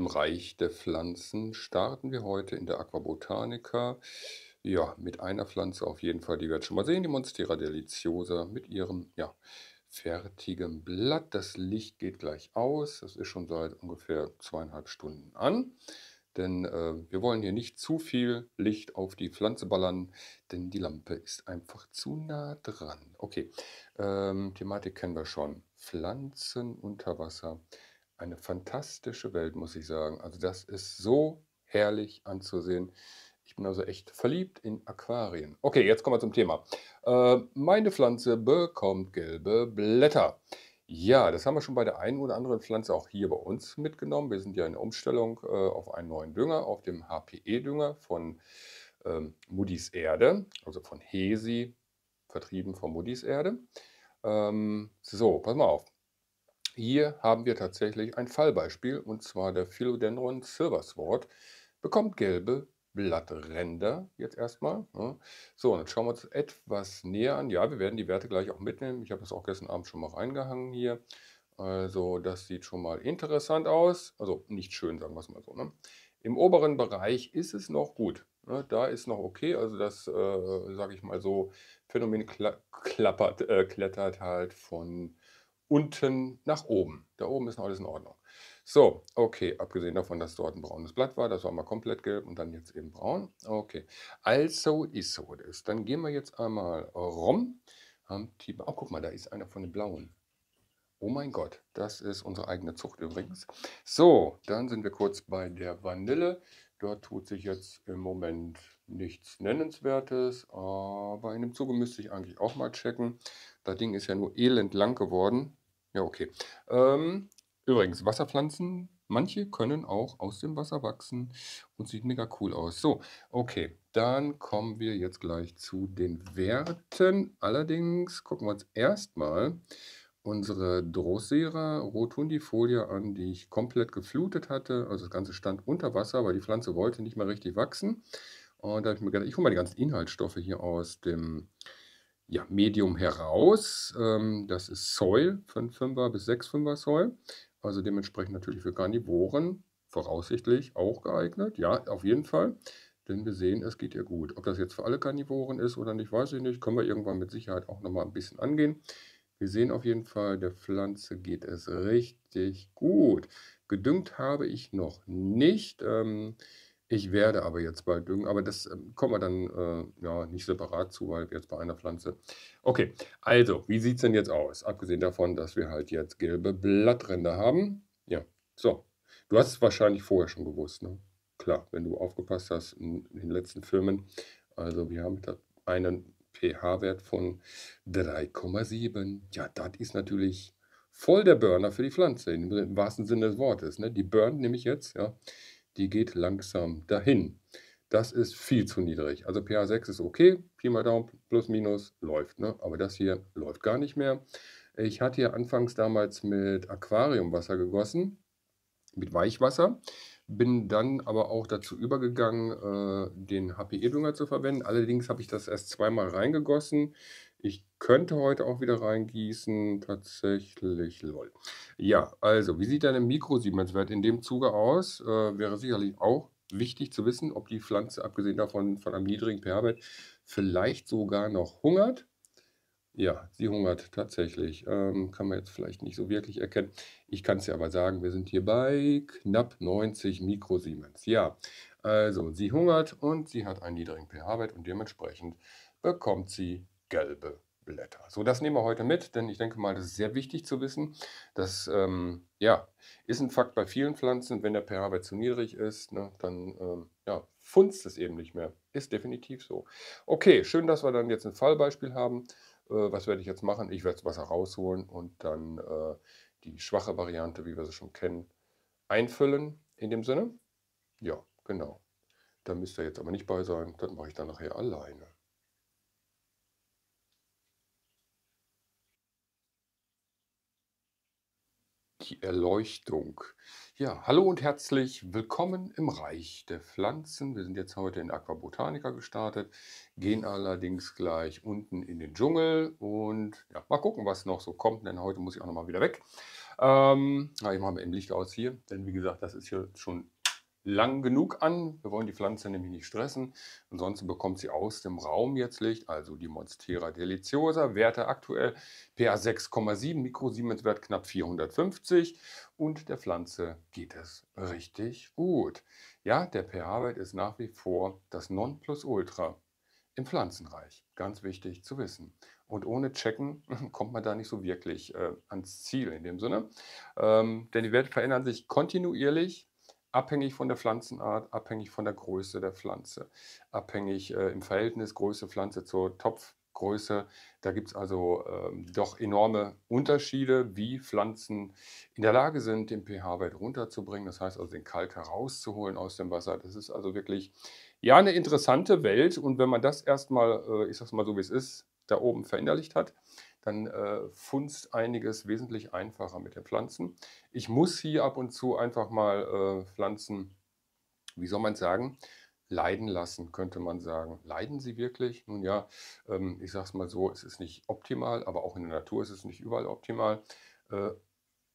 im Reich der Pflanzen starten wir heute in der Aquabotanica. Ja, mit einer Pflanze auf jeden Fall, die wir jetzt schon mal sehen, die Monstera deliciosa mit ihrem ja, fertigen Blatt. Das Licht geht gleich aus. Das ist schon seit ungefähr zweieinhalb Stunden an. Denn äh, wir wollen hier nicht zu viel Licht auf die Pflanze ballern, denn die Lampe ist einfach zu nah dran. Okay, ähm, Thematik kennen wir schon. Pflanzen unter Wasser. Eine fantastische Welt, muss ich sagen. Also das ist so herrlich anzusehen. Ich bin also echt verliebt in Aquarien. Okay, jetzt kommen wir zum Thema. Äh, meine Pflanze bekommt gelbe Blätter. Ja, das haben wir schon bei der einen oder anderen Pflanze auch hier bei uns mitgenommen. Wir sind ja in der Umstellung äh, auf einen neuen Dünger, auf dem HPE-Dünger von ähm, Moody's Erde, also von Hesi, vertrieben von Moody's Erde. Ähm, so, pass mal auf. Hier haben wir tatsächlich ein Fallbeispiel, und zwar der Philodendron Silversword bekommt gelbe Blattränder jetzt erstmal. Ne? So, und jetzt schauen wir uns etwas näher an. Ja, wir werden die Werte gleich auch mitnehmen. Ich habe das auch gestern Abend schon mal reingehangen hier. Also das sieht schon mal interessant aus. Also nicht schön, sagen wir es mal so. Ne? Im oberen Bereich ist es noch gut. Ne? Da ist noch okay. Also das, äh, sage ich mal so, Phänomen kla klappert, äh, klettert halt von unten nach oben. Da oben ist noch alles in Ordnung. So, okay, abgesehen davon, dass dort ein braunes Blatt war, das war mal komplett gelb und dann jetzt eben braun. Okay, also ist so das. Dann gehen wir jetzt einmal rum. Oh, guck mal, da ist einer von den blauen. Oh mein Gott, das ist unsere eigene Zucht übrigens. So, dann sind wir kurz bei der Vanille. Dort tut sich jetzt im Moment nichts Nennenswertes, aber in dem Zuge müsste ich eigentlich auch mal checken. Das Ding ist ja nur elend lang geworden. Ja, okay. Ähm, Übrigens, Wasserpflanzen, manche können auch aus dem Wasser wachsen und sieht mega cool aus. So, okay, dann kommen wir jetzt gleich zu den Werten. Allerdings gucken wir uns erstmal unsere Drosera rotundifolia an, die ich komplett geflutet hatte. Also das Ganze stand unter Wasser, weil die Pflanze wollte nicht mehr richtig wachsen. Und da habe ich mir gedacht, ich hole mal die ganzen Inhaltsstoffe hier aus dem ja, Medium heraus. Ähm, das ist Soil, von 5er bis 6,5er Soil. Also dementsprechend natürlich für Karnivoren voraussichtlich auch geeignet. Ja, auf jeden Fall. Denn wir sehen, es geht ihr gut. Ob das jetzt für alle Karnivoren ist oder nicht, weiß ich nicht. Können wir irgendwann mit Sicherheit auch nochmal ein bisschen angehen. Wir sehen auf jeden Fall, der Pflanze geht es richtig gut. Gedüngt habe ich noch nicht. Ähm, ich werde aber jetzt bald düngen, aber das ähm, kommen wir dann äh, ja, nicht separat zu, weil jetzt bei einer Pflanze. Okay, also, wie sieht es denn jetzt aus? Abgesehen davon, dass wir halt jetzt gelbe Blattränder haben. Ja, so. Du hast es wahrscheinlich vorher schon gewusst, ne? Klar, wenn du aufgepasst hast in, in den letzten Filmen. Also, wir haben einen pH-Wert von 3,7. Ja, das ist natürlich voll der Burner für die Pflanze, im wahrsten Sinne des Wortes. Ne? Die burnt nämlich jetzt, ja die geht langsam dahin. Das ist viel zu niedrig. Also pH 6 ist okay, Pi mal Daumen, plus minus, läuft. Ne? Aber das hier läuft gar nicht mehr. Ich hatte hier anfangs damals mit Aquariumwasser gegossen, mit Weichwasser. Bin dann aber auch dazu übergegangen, äh, den HPE-Dünger zu verwenden. Allerdings habe ich das erst zweimal reingegossen. Ich könnte heute auch wieder reingießen, tatsächlich, lol. Ja, also, wie sieht deine Mikrosiemenswert in dem Zuge aus? Äh, wäre sicherlich auch wichtig zu wissen, ob die Pflanze, abgesehen davon von einem niedrigen pH-Wert, vielleicht sogar noch hungert. Ja, sie hungert tatsächlich. Ähm, kann man jetzt vielleicht nicht so wirklich erkennen. Ich kann es ja aber sagen, wir sind hier bei knapp 90 Mikrosiemens. Ja, also sie hungert und sie hat einen niedrigen pH-Wert und dementsprechend bekommt sie gelbe Blätter. So, das nehmen wir heute mit, denn ich denke mal, das ist sehr wichtig zu wissen. Das ähm, ja, ist ein Fakt bei vielen Pflanzen, wenn der pH-Wert zu niedrig ist, ne, dann ähm, ja, funzt es eben nicht mehr. Ist definitiv so. Okay, schön, dass wir dann jetzt ein Fallbeispiel haben. Äh, was werde ich jetzt machen? Ich werde das Wasser rausholen und dann äh, die schwache Variante, wie wir sie schon kennen, einfüllen in dem Sinne. Ja, genau. Da müsst ihr jetzt aber nicht bei sein, das mache ich dann nachher alleine. Die Erleuchtung. Ja, hallo und herzlich willkommen im Reich der Pflanzen. Wir sind jetzt heute in Aquabotanica gestartet, gehen allerdings gleich unten in den Dschungel und ja, mal gucken, was noch so kommt, denn heute muss ich auch noch mal wieder weg. Ähm, ich mache mal im Licht aus hier, denn wie gesagt, das ist hier schon lang genug an. Wir wollen die Pflanze nämlich nicht stressen. Ansonsten bekommt sie aus dem Raum jetzt Licht, also die Monstera deliciosa. Werte aktuell pH 6,7, Mikrosiemenswert knapp 450 und der Pflanze geht es richtig gut. Ja, der pH-Wert ist nach wie vor das Nonplusultra im Pflanzenreich. Ganz wichtig zu wissen. Und ohne Checken kommt man da nicht so wirklich äh, ans Ziel in dem Sinne. Ähm, denn die Werte verändern sich kontinuierlich abhängig von der Pflanzenart, abhängig von der Größe der Pflanze, abhängig äh, im Verhältnis Größe Pflanze zur Topfgröße. Da gibt es also ähm, doch enorme Unterschiede, wie Pflanzen in der Lage sind, den pH-Wert runterzubringen. Das heißt also den Kalk herauszuholen aus dem Wasser. Das ist also wirklich ja eine interessante Welt. Und wenn man das erstmal, äh, ich sag's mal so wie es ist, da oben verinnerlicht hat, dann äh, funzt einiges wesentlich einfacher mit den Pflanzen. Ich muss hier ab und zu einfach mal äh, Pflanzen, wie soll man sagen, leiden lassen, könnte man sagen. Leiden sie wirklich? Nun ja, ähm, ich sage es mal so, es ist nicht optimal, aber auch in der Natur ist es nicht überall optimal. Äh,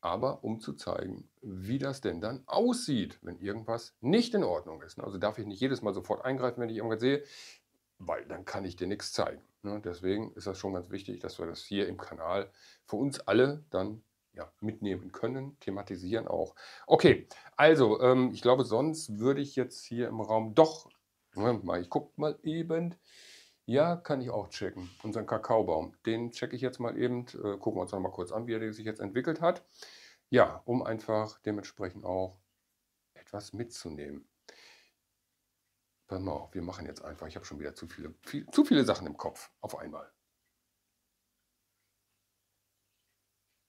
aber um zu zeigen, wie das denn dann aussieht, wenn irgendwas nicht in Ordnung ist. Also darf ich nicht jedes Mal sofort eingreifen, wenn ich irgendwas sehe, weil dann kann ich dir nichts zeigen. Ne? Deswegen ist das schon ganz wichtig, dass wir das hier im Kanal für uns alle dann ja, mitnehmen können, thematisieren auch. Okay, also ähm, ich glaube, sonst würde ich jetzt hier im Raum doch, Moment mal, ich gucke mal eben. Ja, kann ich auch checken. Unseren Kakaobaum, den checke ich jetzt mal eben. Äh, gucken wir uns noch mal kurz an, wie er sich jetzt entwickelt hat. Ja, um einfach dementsprechend auch etwas mitzunehmen. Pass mal wir machen jetzt einfach, ich habe schon wieder zu viele, viel, zu viele Sachen im Kopf auf einmal.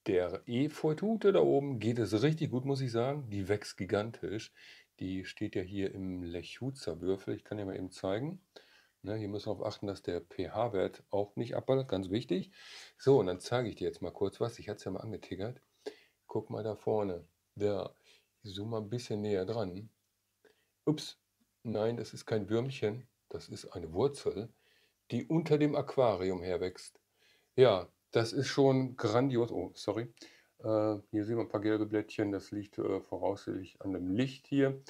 Der E-Feutute da oben geht es richtig gut, muss ich sagen. Die wächst gigantisch. Die steht ja hier im Lechutzer-Würfel. Ich kann dir mal eben zeigen. Ne, hier müssen wir darauf achten, dass der pH-Wert auch nicht abballert, ganz wichtig. So, und dann zeige ich dir jetzt mal kurz was. Ich hatte es ja mal angetickert. Guck mal da vorne. Da. Ich zoome mal ein bisschen näher dran. Ups, Nein, das ist kein Würmchen, das ist eine Wurzel, die unter dem Aquarium herwächst. Ja, das ist schon grandios. Oh, sorry. Äh, hier sehen wir ein paar gelbe Blättchen. Das liegt äh, voraussichtlich an dem Licht hier.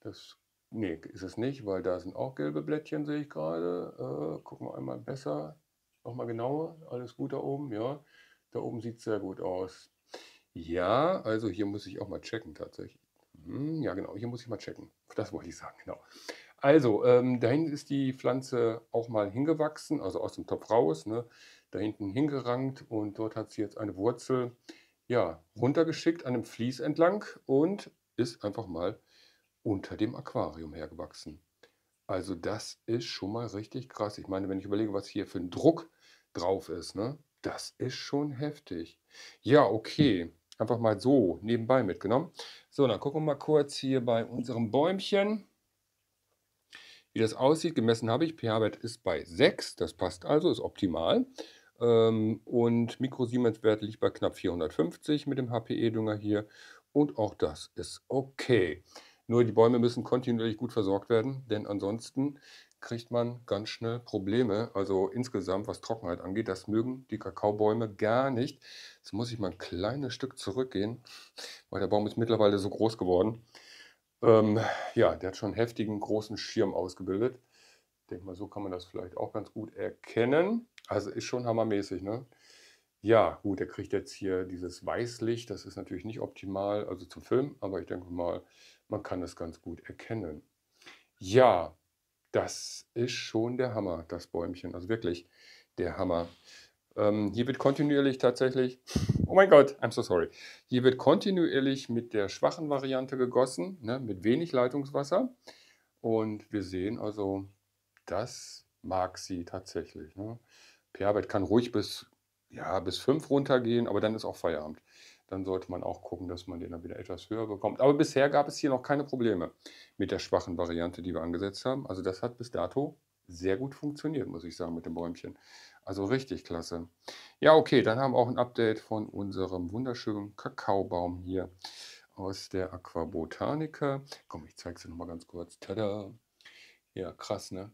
Das, nee, ist es nicht, weil da sind auch gelbe Blättchen, sehe ich gerade. Äh, gucken wir einmal besser. Nochmal genauer. Alles gut da oben, ja. Da oben sieht es sehr gut aus. Ja, also hier muss ich auch mal checken tatsächlich. Hm, ja, genau, hier muss ich mal checken. Das wollte ich sagen, genau. Also, ähm, dahin ist die Pflanze auch mal hingewachsen, also aus dem Topf raus, ne, da hinten hingerankt und dort hat sie jetzt eine Wurzel ja, runtergeschickt an dem Vlies entlang und ist einfach mal unter dem Aquarium hergewachsen. Also das ist schon mal richtig krass. Ich meine, wenn ich überlege, was hier für ein Druck drauf ist, ne, das ist schon heftig. Ja, okay. Einfach mal so nebenbei mitgenommen. So, dann gucken wir mal kurz hier bei unserem Bäumchen, wie das aussieht. Gemessen habe ich, pH-Wert ist bei 6, das passt also, ist optimal. Ähm, und Mikrosiemenswert liegt bei knapp 450 mit dem HPE-Dünger hier. Und auch das ist okay. Nur die Bäume müssen kontinuierlich gut versorgt werden, denn ansonsten kriegt man ganz schnell Probleme. Also insgesamt, was Trockenheit angeht, das mögen die Kakaobäume gar nicht. Jetzt muss ich mal ein kleines Stück zurückgehen, weil der Baum ist mittlerweile so groß geworden. Ähm, ja, der hat schon einen heftigen, großen Schirm ausgebildet. Ich denke mal, so kann man das vielleicht auch ganz gut erkennen. Also ist schon hammermäßig, ne? Ja, gut, er kriegt jetzt hier dieses Weißlicht. Das ist natürlich nicht optimal, also zum Film, aber ich denke mal, man kann es ganz gut erkennen. Ja, das ist schon der Hammer, das Bäumchen. Also wirklich der Hammer. Ähm, hier wird kontinuierlich tatsächlich, oh mein Gott, I'm so sorry. Hier wird kontinuierlich mit der schwachen Variante gegossen, ne, mit wenig Leitungswasser. Und wir sehen also, das mag sie tatsächlich. Ne. pH-Wert kann ruhig bis, ja, bis 5 runtergehen, aber dann ist auch Feierabend dann sollte man auch gucken, dass man den dann wieder etwas höher bekommt. Aber bisher gab es hier noch keine Probleme mit der schwachen Variante, die wir angesetzt haben. Also das hat bis dato sehr gut funktioniert, muss ich sagen, mit dem Bäumchen. Also richtig klasse. Ja, okay, dann haben wir auch ein Update von unserem wunderschönen Kakaobaum hier aus der Aquabotanica. Komm, ich zeige es dir nochmal ganz kurz. Tada! Ja, krass, ne?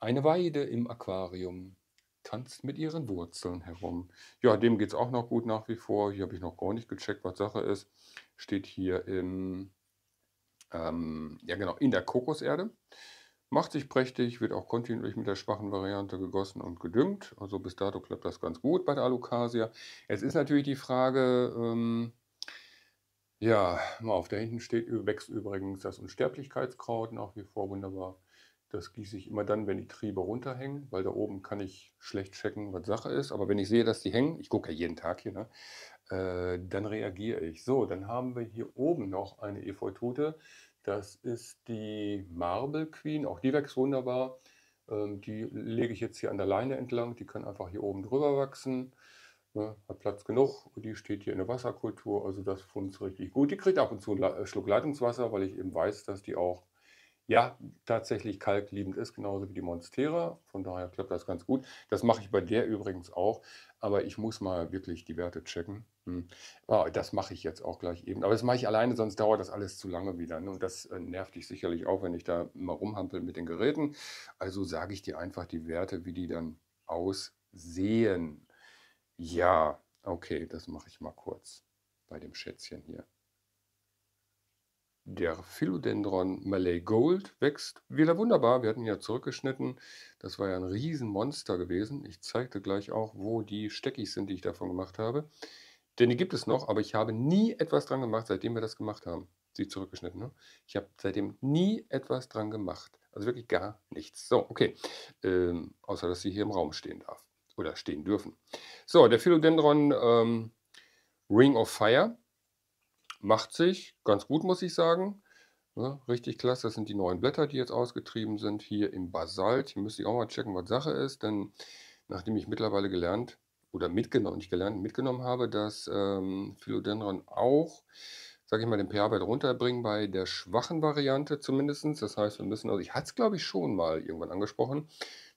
Eine Weide im Aquarium. tanzt mit ihren Wurzeln herum. Ja, dem geht es auch noch gut nach wie vor. Hier habe ich noch gar nicht gecheckt, was Sache ist. Steht hier im, ähm, ja genau, in der Kokoserde. Macht sich prächtig, wird auch kontinuierlich mit der schwachen Variante gegossen und gedüngt. Also bis dato klappt das ganz gut bei der Alucasia. Jetzt ist natürlich die Frage, ähm, ja, mal auf, da hinten steht, wächst übrigens das Unsterblichkeitskraut nach wie vor wunderbar. Das gieße ich immer dann, wenn die Triebe runterhängen, weil da oben kann ich schlecht checken, was Sache ist. Aber wenn ich sehe, dass die hängen, ich gucke ja jeden Tag hier, ne, äh, dann reagiere ich. So, dann haben wir hier oben noch eine Efeutute. Das ist die Marble Queen, auch die wächst wunderbar. Ähm, die lege ich jetzt hier an der Leine entlang, die kann einfach hier oben drüber wachsen. Ne, hat Platz genug, die steht hier in der Wasserkultur, also das funktioniert richtig gut. Die kriegt ab und zu einen Schluck Leitungswasser, weil ich eben weiß, dass die auch ja, tatsächlich kalkliebend ist, genauso wie die Monstera. Von daher klappt das ganz gut. Das mache ich bei der übrigens auch, aber ich muss mal wirklich die Werte checken. Hm. Oh, das mache ich jetzt auch gleich eben. Aber das mache ich alleine, sonst dauert das alles zu lange wieder. Ne? Und das äh, nervt dich sicherlich auch, wenn ich da mal rumhampel mit den Geräten. Also sage ich dir einfach die Werte, wie die dann aussehen. Ja, okay, das mache ich mal kurz bei dem Schätzchen hier. Der Philodendron Malay Gold wächst wieder wunderbar. Wir hatten ihn ja zurückgeschnitten. Das war ja ein Riesenmonster gewesen. Ich zeigte gleich auch, wo die Steckis sind, die ich davon gemacht habe. Denn die gibt es noch, aber ich habe nie etwas dran gemacht, seitdem wir das gemacht haben. Sie zurückgeschnitten. Ne? Ich habe seitdem nie etwas dran gemacht. Also wirklich gar nichts. So, okay. Ähm, außer, dass sie hier im Raum stehen darf. Oder stehen dürfen. So, der Philodendron ähm, Ring of Fire macht sich ganz gut, muss ich sagen. Ja, richtig klasse, das sind die neuen Blätter, die jetzt ausgetrieben sind, hier im Basalt. Hier müsste ich auch mal checken, was Sache ist, denn nachdem ich mittlerweile gelernt oder mitgenommen, nicht gelernt, mitgenommen habe, dass ähm, Philodendron auch, sage ich mal, den pH-Wert runterbringen bei der schwachen Variante zumindest. Das heißt, wir müssen, also ich hatte es glaube ich schon mal irgendwann angesprochen,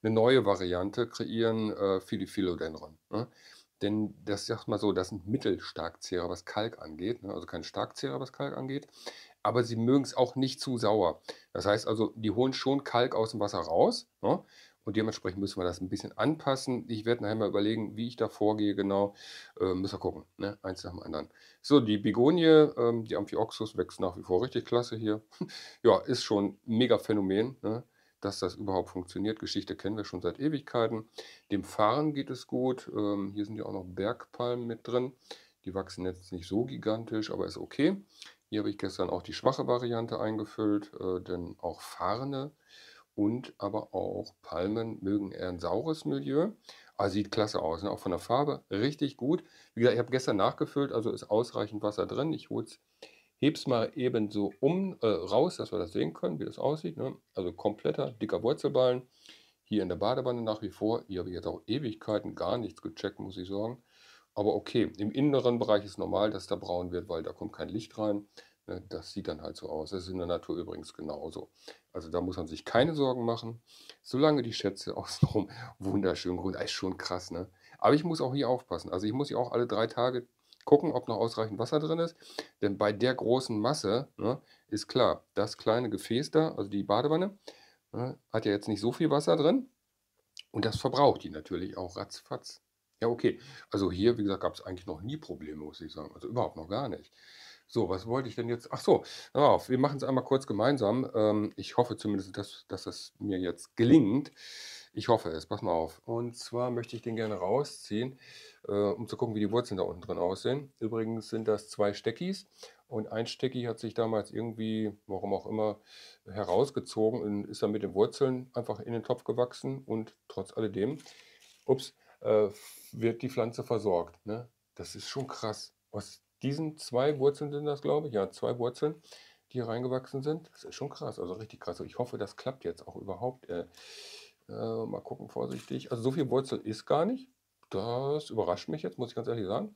eine neue Variante kreieren äh, für die Philodendron. Ne? Denn das sagt mal so, das sind Mittelstarkzehrer, was Kalk angeht. Ne? Also kein Starkzehrer, was Kalk angeht. Aber sie mögen es auch nicht zu sauer. Das heißt also, die holen schon Kalk aus dem Wasser raus. Ne? Und dementsprechend müssen wir das ein bisschen anpassen. Ich werde nachher mal überlegen, wie ich da vorgehe genau. Äh, müssen wir gucken. Ne? Eins nach dem anderen. So, die Bigonie, ähm, die Amphioxus wächst nach wie vor richtig klasse hier. ja, ist schon ein mega Phänomen. Ne? Dass das überhaupt funktioniert. Geschichte kennen wir schon seit Ewigkeiten. Dem Fahren geht es gut. Ähm, hier sind ja auch noch Bergpalmen mit drin. Die wachsen jetzt nicht so gigantisch, aber ist okay. Hier habe ich gestern auch die schwache Variante eingefüllt, äh, denn auch Farne und aber auch Palmen mögen eher ein saures Milieu. Aber sieht klasse aus, ne? auch von der Farbe richtig gut. Wie gesagt, ich habe gestern nachgefüllt, also ist ausreichend Wasser drin. Ich hole es hebe es mal eben so um, äh, raus, dass wir das sehen können, wie das aussieht. Ne? Also kompletter, dicker Wurzelballen. Hier in der Badewanne nach wie vor. Hier habe ich jetzt auch Ewigkeiten gar nichts gecheckt, muss ich sagen. Aber okay, im inneren Bereich ist normal, dass da braun wird, weil da kommt kein Licht rein. Ne? Das sieht dann halt so aus. Das ist in der Natur übrigens genauso. Also da muss man sich keine Sorgen machen. Solange die Schätze außenrum wunderschön grün, ist schon krass. Ne? Aber ich muss auch hier aufpassen. Also ich muss hier auch alle drei Tage gucken, ob noch ausreichend Wasser drin ist. Denn bei der großen Masse ne, ist klar, das kleine Gefäß da, also die Badewanne, ne, hat ja jetzt nicht so viel Wasser drin. Und das verbraucht die natürlich auch ratzfatz. Ja, okay. Also hier, wie gesagt, gab es eigentlich noch nie Probleme, muss ich sagen. Also überhaupt noch gar nicht. So, was wollte ich denn jetzt? Ach so, auf, wir machen es einmal kurz gemeinsam. Ähm, ich hoffe zumindest, dass, dass es mir jetzt gelingt. Ich hoffe es, pass mal auf. Und zwar möchte ich den gerne rausziehen, äh, um zu gucken, wie die Wurzeln da unten drin aussehen. Übrigens sind das zwei Steckis und ein Stecki hat sich damals irgendwie, warum auch immer, herausgezogen und ist dann mit den Wurzeln einfach in den Topf gewachsen und trotz alledem, ups, äh, wird die Pflanze versorgt. Ne? Das ist schon krass. Aus diesen zwei Wurzeln sind das, glaube ich, ja, zwei Wurzeln, die reingewachsen sind. Das ist schon krass, also richtig krass. Ich hoffe, das klappt jetzt auch überhaupt. Äh, äh, mal gucken, vorsichtig. Also so viel Wurzel ist gar nicht. Das überrascht mich jetzt, muss ich ganz ehrlich sagen.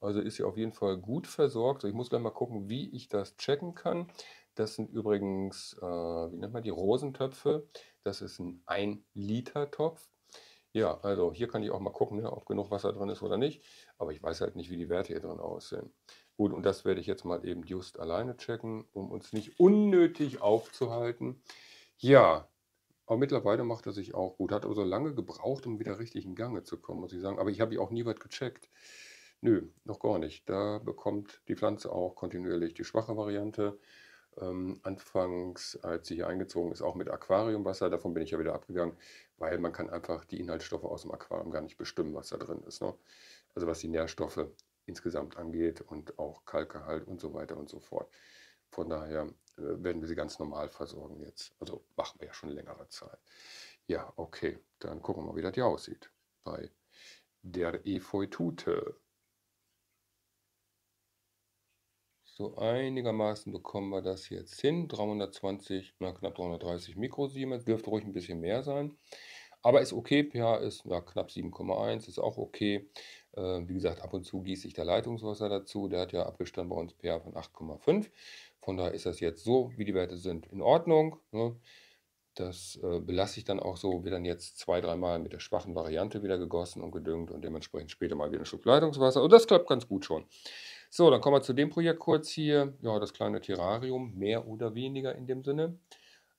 Also ist sie auf jeden Fall gut versorgt. Ich muss gleich mal gucken, wie ich das checken kann. Das sind übrigens, äh, wie nennt man die, Rosentöpfe. Das ist ein 1-Liter-Topf. Ja, also hier kann ich auch mal gucken, ja, ob genug Wasser drin ist oder nicht. Aber ich weiß halt nicht, wie die Werte hier drin aussehen. Gut, und das werde ich jetzt mal eben just alleine checken, um uns nicht unnötig aufzuhalten. Ja, Aber mittlerweile macht er sich auch gut. Hat aber so lange gebraucht, um wieder richtig in Gange zu kommen, muss ich sagen. Aber ich habe ja auch nie was gecheckt. Nö, noch gar nicht. Da bekommt die Pflanze auch kontinuierlich die schwache Variante. Ähm, anfangs, als sie hier eingezogen ist, auch mit Aquariumwasser. Davon bin ich ja wieder abgegangen, weil man kann einfach die Inhaltsstoffe aus dem Aquarium gar nicht bestimmen, was da drin ist. Ne? Also was die Nährstoffe insgesamt angeht und auch Kalkgehalt und so weiter und so fort. Von daher werden wir sie ganz normal versorgen jetzt. Also machen wir ja schon längere Zeit. Ja, okay, dann gucken wir mal, wie das hier aussieht bei der Efeutute. So einigermaßen bekommen wir das jetzt hin. 320, na, knapp 330 Mikrosiemens, dürfte ruhig ein bisschen mehr sein. Aber ist okay, pH ist ja, knapp 7,1, ist auch okay. Äh, wie gesagt, ab und zu gieße ich da Leitungswasser dazu. Der hat ja Abbestand bei uns pH von 8,5. Von daher ist das jetzt so, wie die Werte sind, in Ordnung. Ne? Das äh, belasse ich dann auch so. Wird dann jetzt zwei, dreimal mit der schwachen Variante wieder gegossen und gedüngt und dementsprechend später mal wieder ein Stück Leitungswasser. Und das klappt ganz gut schon. So, dann kommen wir zu dem Projekt kurz hier. Ja, das kleine Terrarium, mehr oder weniger in dem Sinne.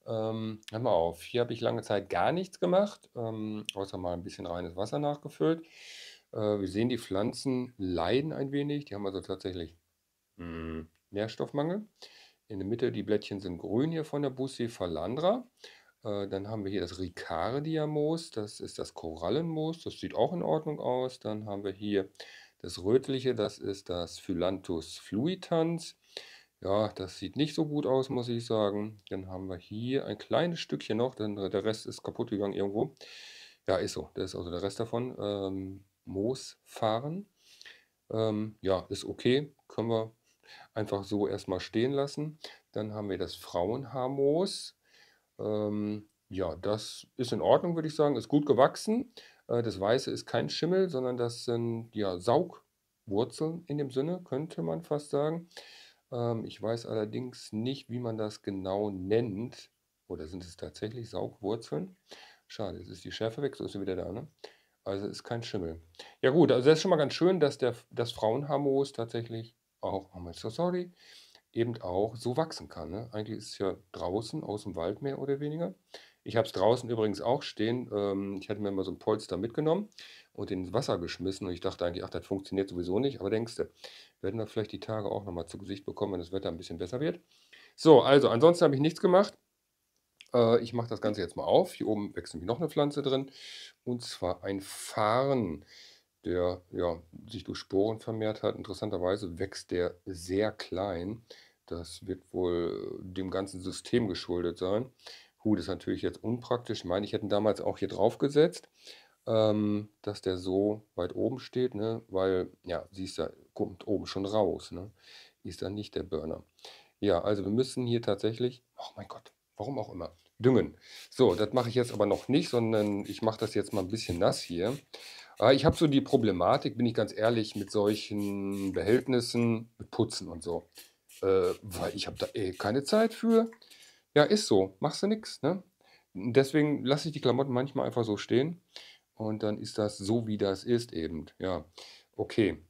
Ähm, hör mal auf, hier habe ich lange Zeit gar nichts gemacht, ähm, außer mal ein bisschen reines Wasser nachgefüllt. Äh, wir sehen, die Pflanzen leiden ein wenig. Die haben also tatsächlich mh, hm, Nährstoffmangel. In der Mitte, die Blättchen sind grün hier von der Bucephalandra. Äh, dann haben wir hier das Ricardia-Moos, das ist das Korallenmoos, das sieht auch in Ordnung aus. Dann haben wir hier das rötliche, das ist das Phyllanthus fluitans. Ja, das sieht nicht so gut aus, muss ich sagen. Dann haben wir hier ein kleines Stückchen noch, denn der Rest ist kaputt gegangen irgendwo. Ja, ist so. Das ist also der Rest davon. Ähm, Moosfahren. Ähm, ja, ist okay. Können wir einfach so erstmal stehen lassen. Dann haben wir das Frauenhaarmoos. Ähm, ja, das ist in Ordnung, würde ich sagen. Ist gut gewachsen. Äh, das Weiße ist kein Schimmel, sondern das sind ja Saugwurzeln in dem Sinne, könnte man fast sagen. Ähm, ich weiß allerdings nicht, wie man das genau nennt. Oder sind es tatsächlich Saugwurzeln? Schade, jetzt ist die Schärfe weg, so ist sie wieder da, ne? Also ist kein Schimmel. Ja gut, also das ist schon mal ganz schön, dass der, das Frauenharmos tatsächlich auch, oh so sorry, eben auch so wachsen kann. Ne? Eigentlich ist es ja draußen aus dem Wald mehr oder weniger. Ich habe es draußen übrigens auch stehen. Ähm, ich hatte mir mal so ein Polster mitgenommen und ins Wasser geschmissen und ich dachte eigentlich, ach, das funktioniert sowieso nicht. Aber denkst du, werden wir vielleicht die Tage auch nochmal zu Gesicht bekommen, wenn das Wetter ein bisschen besser wird. So, also ansonsten habe ich nichts gemacht. Äh, ich mache das Ganze jetzt mal auf. Hier oben wächst nämlich noch eine Pflanze drin und zwar ein Farn der ja, sich durch Sporen vermehrt hat. Interessanterweise wächst der sehr klein. Das wird wohl dem ganzen System geschuldet sein. Gut, ist natürlich jetzt unpraktisch. Ich meine, ich hätte damals auch hier drauf gesetzt, ähm, dass der so weit oben steht, ne? weil, ja, siehst du, kommt oben schon raus. Ne? Ist dann nicht der Burner. Ja, also wir müssen hier tatsächlich, oh mein Gott, warum auch immer, düngen. So, das mache ich jetzt aber noch nicht, sondern ich mache das jetzt mal ein bisschen nass hier. Ah, ich habe so die Problematik, bin ich ganz ehrlich, mit solchen Behältnissen, mit Putzen und so. Äh, weil ich habe da eh keine Zeit für. Ja, ist so. Machst du nichts, ne? Deswegen lasse ich die Klamotten manchmal einfach so stehen. Und dann ist das so, wie das ist eben. Ja, okay.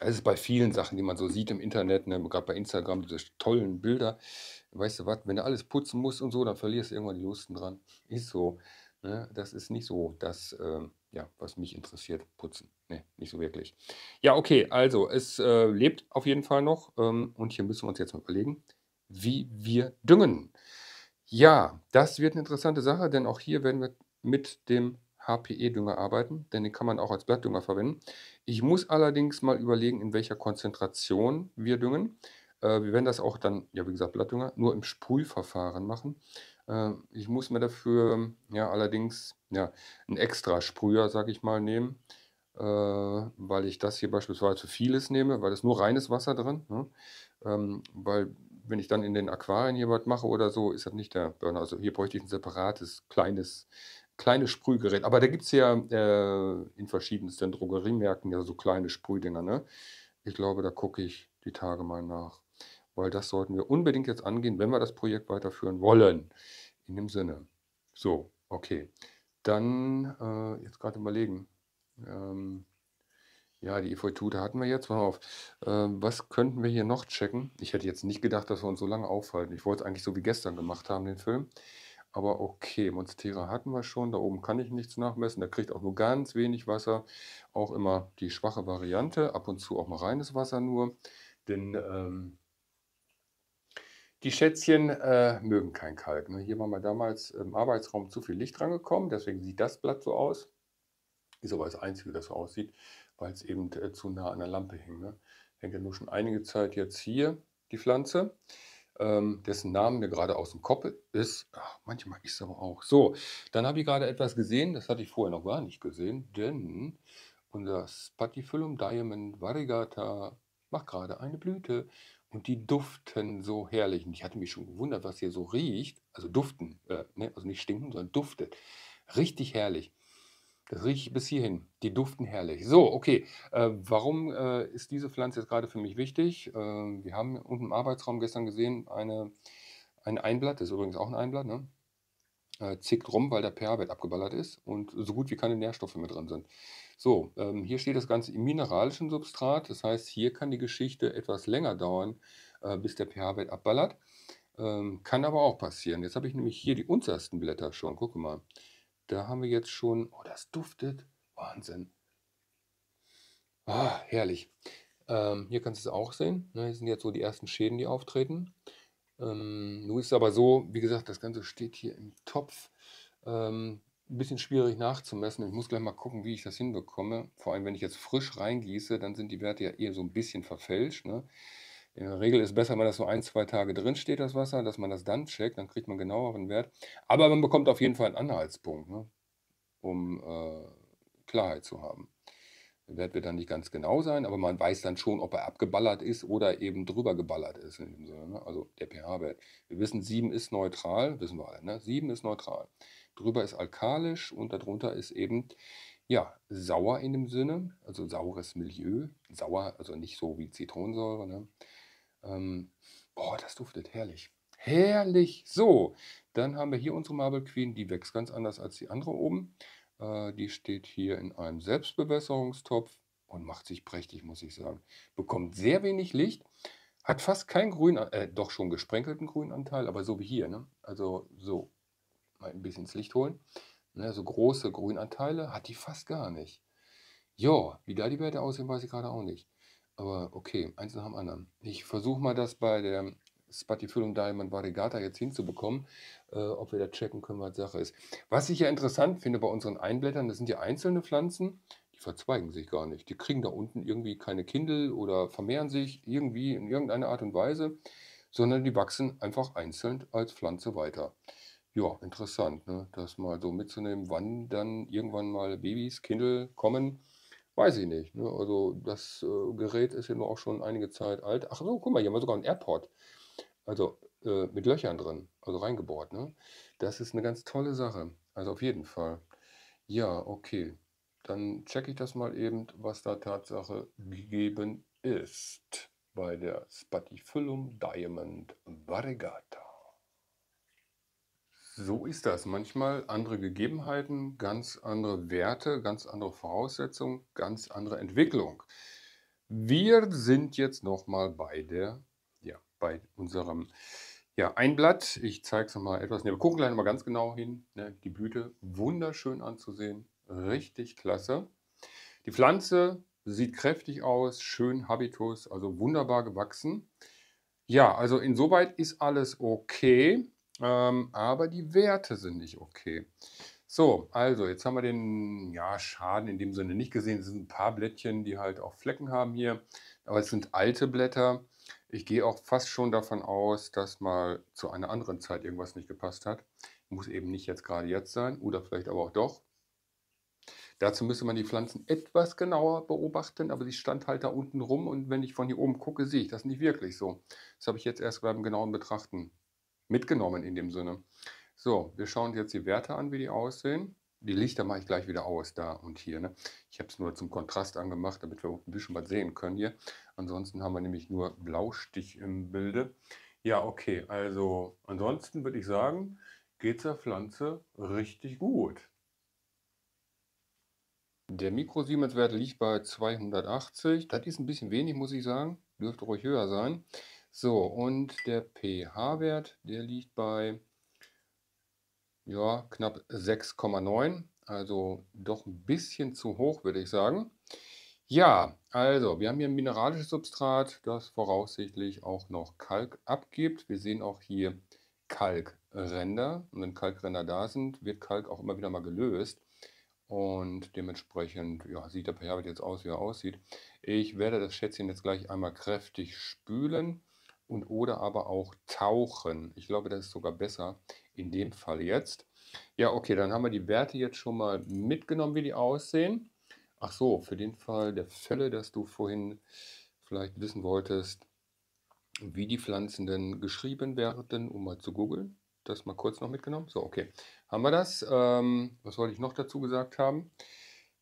Es ist bei vielen Sachen, die man so sieht im Internet, ne, gerade bei Instagram, diese tollen Bilder. Weißt du was, wenn du alles putzen musst und so, dann verlierst du irgendwann die Lusten dran. Ist so. Ne? Das ist nicht so das, äh, ja, was mich interessiert, putzen. Ne, nicht so wirklich. Ja, okay, also es äh, lebt auf jeden Fall noch. Ähm, und hier müssen wir uns jetzt mal überlegen, wie wir düngen. Ja, das wird eine interessante Sache, denn auch hier werden wir mit dem HPE-Dünger arbeiten, denn den kann man auch als Blattdünger verwenden. Ich muss allerdings mal überlegen, in welcher Konzentration wir düngen. Äh, wir werden das auch dann, ja wie gesagt, Blattdünger, nur im Sprühverfahren machen. Äh, ich muss mir dafür ja allerdings ja, einen extra Sprüher, sage ich mal, nehmen, äh, weil ich das hier beispielsweise für vieles nehme, weil es nur reines Wasser drin. Ne? Ähm, weil wenn ich dann in den Aquarien hier was mache oder so, ist das nicht der Burner. Also hier bräuchte ich ein separates, kleines, kleines Sprühgerät. Aber da gibt es ja äh, in verschiedensten Drogeriemärkten ja so kleine Sprühdinger. Ne? Ich glaube, da gucke ich die Tage mal nach weil das sollten wir unbedingt jetzt angehen, wenn wir das Projekt weiterführen wollen. In dem Sinne. So, okay. Dann äh, jetzt gerade überlegen. Ähm, ja, die Efeutute hatten wir jetzt. Mal auf. Äh, was könnten wir hier noch checken? Ich hätte jetzt nicht gedacht, dass wir uns so lange aufhalten. Ich wollte es eigentlich so wie gestern gemacht haben, den Film. Aber okay, Monstera hatten wir schon. Da oben kann ich nichts nachmessen. Der kriegt auch nur ganz wenig Wasser. Auch immer die schwache Variante. Ab und zu auch mal reines Wasser nur. Denn ähm, die Schätzchen äh, mögen kein Kalk. Ne? Hier war mal damals im Arbeitsraum zu viel Licht rangekommen. Deswegen sieht das Blatt so aus. Ist aber das Einzige, das so aussieht, weil es eben äh, zu nah an der Lampe hing. Ne? Hängt ja nur schon einige Zeit jetzt hier, die Pflanze ähm, dessen Namen mir gerade aus dem Kopf ist. Ach, manchmal ist es aber auch. So, dann habe ich gerade etwas gesehen, das hatte ich vorher noch gar nicht gesehen, denn unser Spatifyllum Diamond Variegata macht gerade eine Blüte und die duften so herrlich. Und ich hatte mich schon gewundert, was hier so riecht. Also duften, äh, ne? also nicht stinken, sondern duftet. Richtig herrlich. Das rieche ich bis hierhin. Die duften herrlich. So, okay. Äh, warum äh, ist diese Pflanze jetzt gerade für mich wichtig? Äh, wir haben unten im Arbeitsraum gestern gesehen, eine, ein Einblatt, das ist übrigens auch ein Einblatt, ne? äh, zickt rum, weil der pH-Wert abgeballert ist und so gut wie keine Nährstoffe mehr drin sind. So, ähm, hier steht das Ganze im mineralischen Substrat. Das heißt, hier kann die Geschichte etwas länger dauern, äh, bis der pH-Wert abballert. Ähm, kann aber auch passieren. Jetzt habe ich nämlich hier die untersten Blätter schon. Guck mal. Da haben wir jetzt schon, oh, das duftet. Wahnsinn. Ah, herrlich. Ähm, hier kannst du es auch sehen. Ne, hier sind jetzt so die ersten Schäden, die auftreten. Ähm, nun ist es aber so, wie gesagt, das Ganze steht hier im Topf. Ähm, ein bisschen schwierig nachzumessen. Ich muss gleich mal gucken, wie ich das hinbekomme. Vor allem, wenn ich jetzt frisch reingieße, dann sind die Werte ja eher so ein bisschen verfälscht. Ne? In der Regel ist es besser, wenn das so ein, zwei Tage drin steht, das Wasser, dass man das dann checkt, dann kriegt man genaueren Wert. Aber man bekommt auf jeden Fall einen Anhaltspunkt, ne? um äh, Klarheit zu haben. Wert wird dann nicht ganz genau sein, aber man weiß dann schon, ob er abgeballert ist oder eben drüber geballert ist. In dem Sinne, ne? Also der pH-Wert. Wir wissen, 7 ist neutral, wissen wir alle. Ne? 7 ist neutral. Drüber ist alkalisch und darunter ist eben ja, sauer in dem Sinne, also saures Milieu. Sauer, also nicht so wie Zitronensäure. Ne? Ähm, boah, das duftet herrlich. Herrlich. So, dann haben wir hier unsere Marble Queen. Die wächst ganz anders als die andere oben. Äh, die steht hier in einem Selbstbewässerungstopf und macht sich prächtig, muss ich sagen. Bekommt sehr wenig Licht. Hat fast keinen Grün, äh, doch schon gesprenkelten Grünanteil, aber so wie hier. Ne? Also so, mal ein bisschen ins Licht holen. Ne, so große Grünanteile hat die fast gar nicht. Ja, wie da die Werte aussehen, weiß ich gerade auch nicht. Aber okay, eins nach dem anderen. Ich versuche mal das bei der Spatifyllum Diamond Variegata jetzt hinzubekommen, äh, ob wir da checken können, was Sache ist. Was ich ja interessant finde bei unseren Einblättern, das sind ja einzelne Pflanzen, die verzweigen sich gar nicht. Die kriegen da unten irgendwie keine Kindel oder vermehren sich irgendwie in irgendeiner Art und Weise, sondern die wachsen einfach einzeln als Pflanze weiter. Ja, interessant, ne? das mal so mitzunehmen. Wann dann irgendwann mal Babys, Kindle kommen, Weiß ich nicht, ne? Also, das, äh, Gerät ist ja nur auch schon einige Zeit alt. Ach so, guck mal, hier haben wir sogar 'n AirPod. Also, äh, mit Löchern drin, also reingebohrt, ne? Das ist eine ganz tolle Sache. Also, auf jeden Fall. Ja, okay. Dann checke ich das mal eben, was da Tatsache gegeben ist bei der Spatifyllum Diamond Variegata. So ist das. Manchmal andere Gegebenheiten, ganz andere Werte, ganz andere Voraussetzungen, ganz andere Entwicklung. Wir sind jetzt nochmal bei der, bei unserem ja, Einblatt. Ich zeige es nochmal etwas. Wir gucken gleich nochmal ganz genau hin. Ne? Die Blüte wunderschön anzusehen. Richtig klasse. Die Pflanze sieht kräftig aus, schön Habitus, also wunderbar gewachsen. Ja, also insoweit ist alles okay. Ähm, aber die Werte sind nicht okay. So, also jetzt haben wir den ja, Schaden in dem Sinne nicht gesehen. Es sind ein paar Blättchen, die halt auch Flecken haben hier. Aber es sind alte Blätter. Ich gehe auch fast schon davon aus, dass mal zu einer anderen Zeit irgendwas nicht gepasst hat. Muss eben nicht jetzt gerade jetzt sein oder vielleicht aber auch doch. Dazu müsste man die Pflanzen etwas genauer beobachten, aber sie stand halt da unten rum und wenn ich von hier oben gucke, sehe ich das nicht wirklich so. Das habe ich jetzt erst beim genauen Betrachten mitgenommen in dem Sinne. So, wir schauen uns jetzt die Werte an, wie die aussehen. Die Lichter mache ich gleich wieder aus, da und hier. Ne? Ich habe es nur zum Kontrast angemacht, damit wir ein bisschen was sehen können hier. Ansonsten haben wir nämlich nur Blaustich im Bilde. Ja, okay, also ansonsten würde ich sagen, geht der Pflanze richtig gut. Der Mikrosiemens-Wert liegt bei 280. Das ist ein bisschen wenig, muss ich sagen. Dürfte ruhig höher sein. So, und der pH-Wert, der liegt bei ja, knapp 6,9. Also doch ein bisschen zu hoch, würde ich sagen. Ja, also wir haben hier ein mineralisches Substrat, das voraussichtlich auch noch Kalk abgibt. Wir sehen auch hier Kalkränder. Und wenn Kalkränder da sind, wird Kalk auch immer wieder mal gelöst. Und dementsprechend ja, sieht der pH-Wert jetzt aus, wie er aussieht. Ich werde das Schätzchen jetzt gleich einmal kräftig spülen und oder aber auch tauchen. Ich glaube, das ist sogar besser in dem Fall jetzt. Ja, okay, dann haben wir die Werte jetzt schon mal mitgenommen, wie die aussehen. Ach so, für den Fall der Fälle, dass du vorhin vielleicht wissen wolltest, wie die Pflanzen denn geschrieben werden, um mal zu googeln. Das mal kurz noch mitgenommen. So, okay. Haben wir das? Ähm, was wollte ich noch dazu gesagt haben?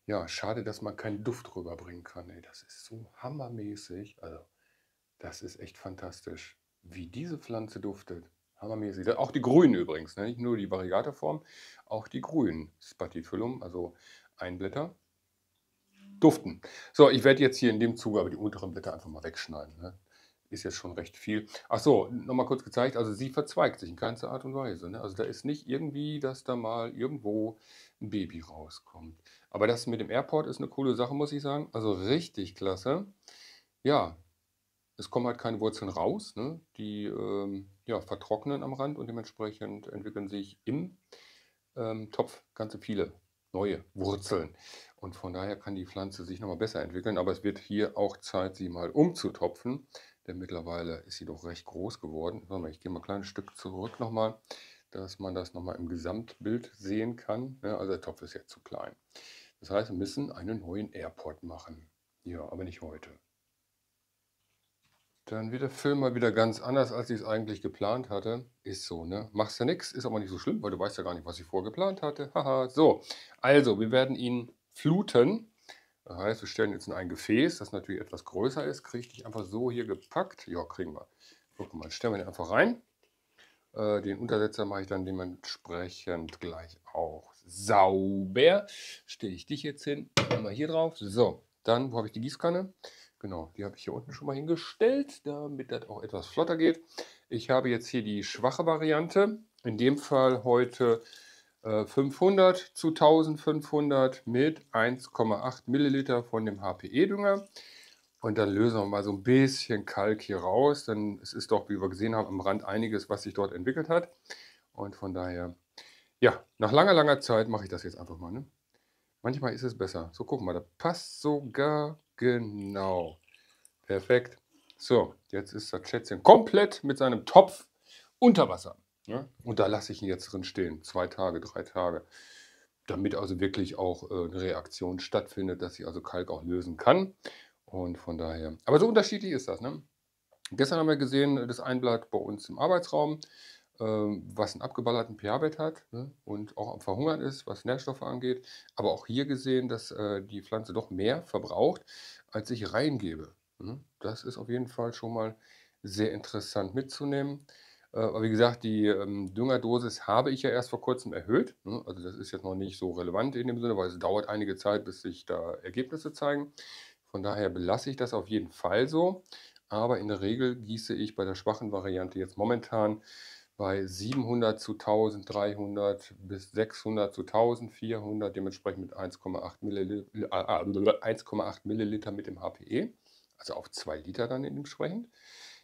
Ja, schade, dass man keinen Duft rüberbringen kann. Ey, das ist so hammermäßig. Also, das ist echt fantastisch, wie diese Pflanze duftet. Hammermäßig. Auch die Grünen übrigens, ne? nicht nur die Variegateform, auch die Grünen. Spatifyllum, also Einblätter, duften. So, ich werde jetzt hier in dem Zuge aber die unteren Blätter einfach mal wegschneiden. Ne? Ist jetzt schon recht viel. Ach so, nochmal kurz gezeigt, also sie verzweigt sich in keinster Art und Weise. Ne? Also da ist nicht irgendwie, dass da mal irgendwo ein Baby rauskommt. Aber das mit dem Airport ist eine coole Sache, muss ich sagen. Also richtig klasse. Ja, es kommen halt keine Wurzeln raus. Ne? Die ähm, ja, vertrocknen am Rand und dementsprechend entwickeln sich im ähm, Topf ganz viele neue Wurzeln. Und von daher kann die Pflanze sich nochmal besser entwickeln. Aber es wird hier auch Zeit, sie mal umzutopfen. Denn mittlerweile ist sie doch recht groß geworden. Ich gehe mal ein kleines Stück zurück nochmal, dass man das nochmal im Gesamtbild sehen kann. Ja, also der Topf ist jetzt zu klein. Das heißt, wir müssen einen neuen Airport machen. Ja, aber nicht heute. Dann wird der Film mal wieder ganz anders, als ich es eigentlich geplant hatte. Ist so, ne? Machst ja nichts, ist aber nicht so schlimm, weil du weißt ja gar nicht, was ich vorgeplant hatte. Haha, so. Also, wir werden ihn fluten. Das heißt, wir stellen jetzt in ein Gefäß, das natürlich etwas größer ist. Kriege ich dich einfach so hier gepackt? Ja, kriegen wir. Guck mal, stellen wir den einfach rein. Äh, den Untersetzer mache ich dann dementsprechend gleich auch sauber. Stelle ich dich jetzt hin. Mal hier drauf. So, dann, wo habe ich die Gießkanne? Genau, die habe ich hier unten schon mal hingestellt, damit das auch etwas flotter geht. Ich habe jetzt hier die schwache Variante. In dem Fall heute äh, 500 zu 1500 mit 1,8 Milliliter von dem HPE-Dünger. Und dann lösen wir mal so ein bisschen Kalk hier raus, denn es ist doch, wie wir gesehen haben, am Rand einiges, was sich dort entwickelt hat. Und von daher, ja, nach langer, langer Zeit mache ich das jetzt einfach mal. Ne? Manchmal ist es besser. So, guck mal, da passt sogar Genau. Perfekt. So, jetzt ist das Schätzchen komplett mit seinem Topf unter Wasser. Ja? Und da lasse ich ihn jetzt drin stehen. Zwei Tage, drei Tage. Damit also wirklich auch äh, eine Reaktion stattfindet, dass ich also Kalk auch lösen kann. Und von daher. Aber so unterschiedlich ist das. Ne? Gestern haben wir gesehen, das Einblatt bei uns im Arbeitsraum, was einen abgeballerten pH-Wert hat ne? und auch am Verhungern ist, was Nährstoffe angeht. Aber auch hier gesehen, dass äh, die Pflanze doch mehr verbraucht, als ich reingebe. Mhm. Das ist auf jeden Fall schon mal sehr interessant mitzunehmen. Äh, aber wie gesagt, die ähm, Düngerdosis habe ich ja erst vor kurzem erhöht. Ne? Also das ist jetzt noch nicht so relevant in dem Sinne, weil es dauert einige Zeit, bis sich da Ergebnisse zeigen. Von daher belasse ich das auf jeden Fall so. Aber in der Regel gieße ich bei der schwachen Variante jetzt momentan bei 700 zu 1300 bis 600 zu 1400, dementsprechend mit 1,8 Milliliter, äh, Milliliter mit dem HPE, also auf 2 Liter dann entsprechend.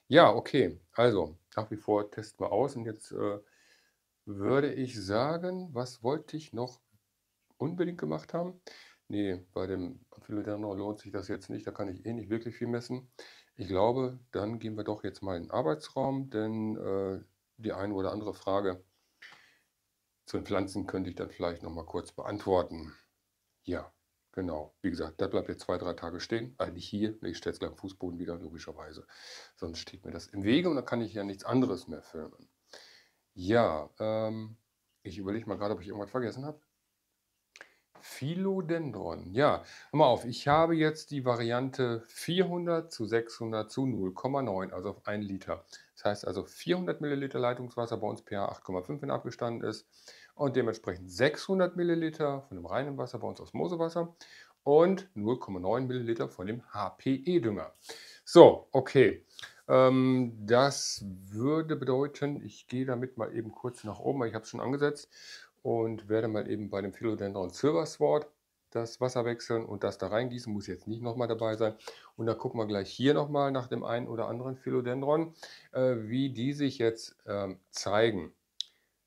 Ja, okay, also nach wie vor testen wir aus und jetzt äh, würde ich sagen, was wollte ich noch unbedingt gemacht haben? Nee, bei dem Philodendron lohnt sich das jetzt nicht, da kann ich eh nicht wirklich viel messen. Ich glaube, dann gehen wir doch jetzt mal in den Arbeitsraum, denn äh, die eine oder andere Frage zu den Pflanzen könnte ich dann vielleicht noch mal kurz beantworten. Ja, genau. Wie gesagt, das bleibt jetzt zwei, drei Tage stehen. Eigentlich hier. Ich stelle es gleich am Fußboden wieder, logischerweise. Sonst steht mir das im Wege und dann kann ich ja nichts anderes mehr filmen. Ja, ähm, ich überlege mal gerade, ob ich irgendwas vergessen habe. Philodendron. Ja, hör mal auf. Ich habe jetzt die Variante 400 zu 600 zu 0,9, also auf 1 Liter. Das heißt also 400 Milliliter Leitungswasser bei uns pH 8,5, wenn abgestanden ist. Und dementsprechend 600 Milliliter von dem reinen Wasser bei uns Osmosewasser und 0,9 Milliliter von dem HPE-Dünger. So, okay. Ähm, das würde bedeuten, ich gehe damit mal eben kurz nach oben, weil ich habe es schon angesetzt. Und werde mal eben bei dem Philodendron Silver Sword das Wasser wechseln und das da reingießen, muss jetzt nicht nochmal dabei sein. Und dann gucken wir gleich hier nochmal nach dem einen oder anderen Philodendron, äh, wie die sich jetzt ähm, zeigen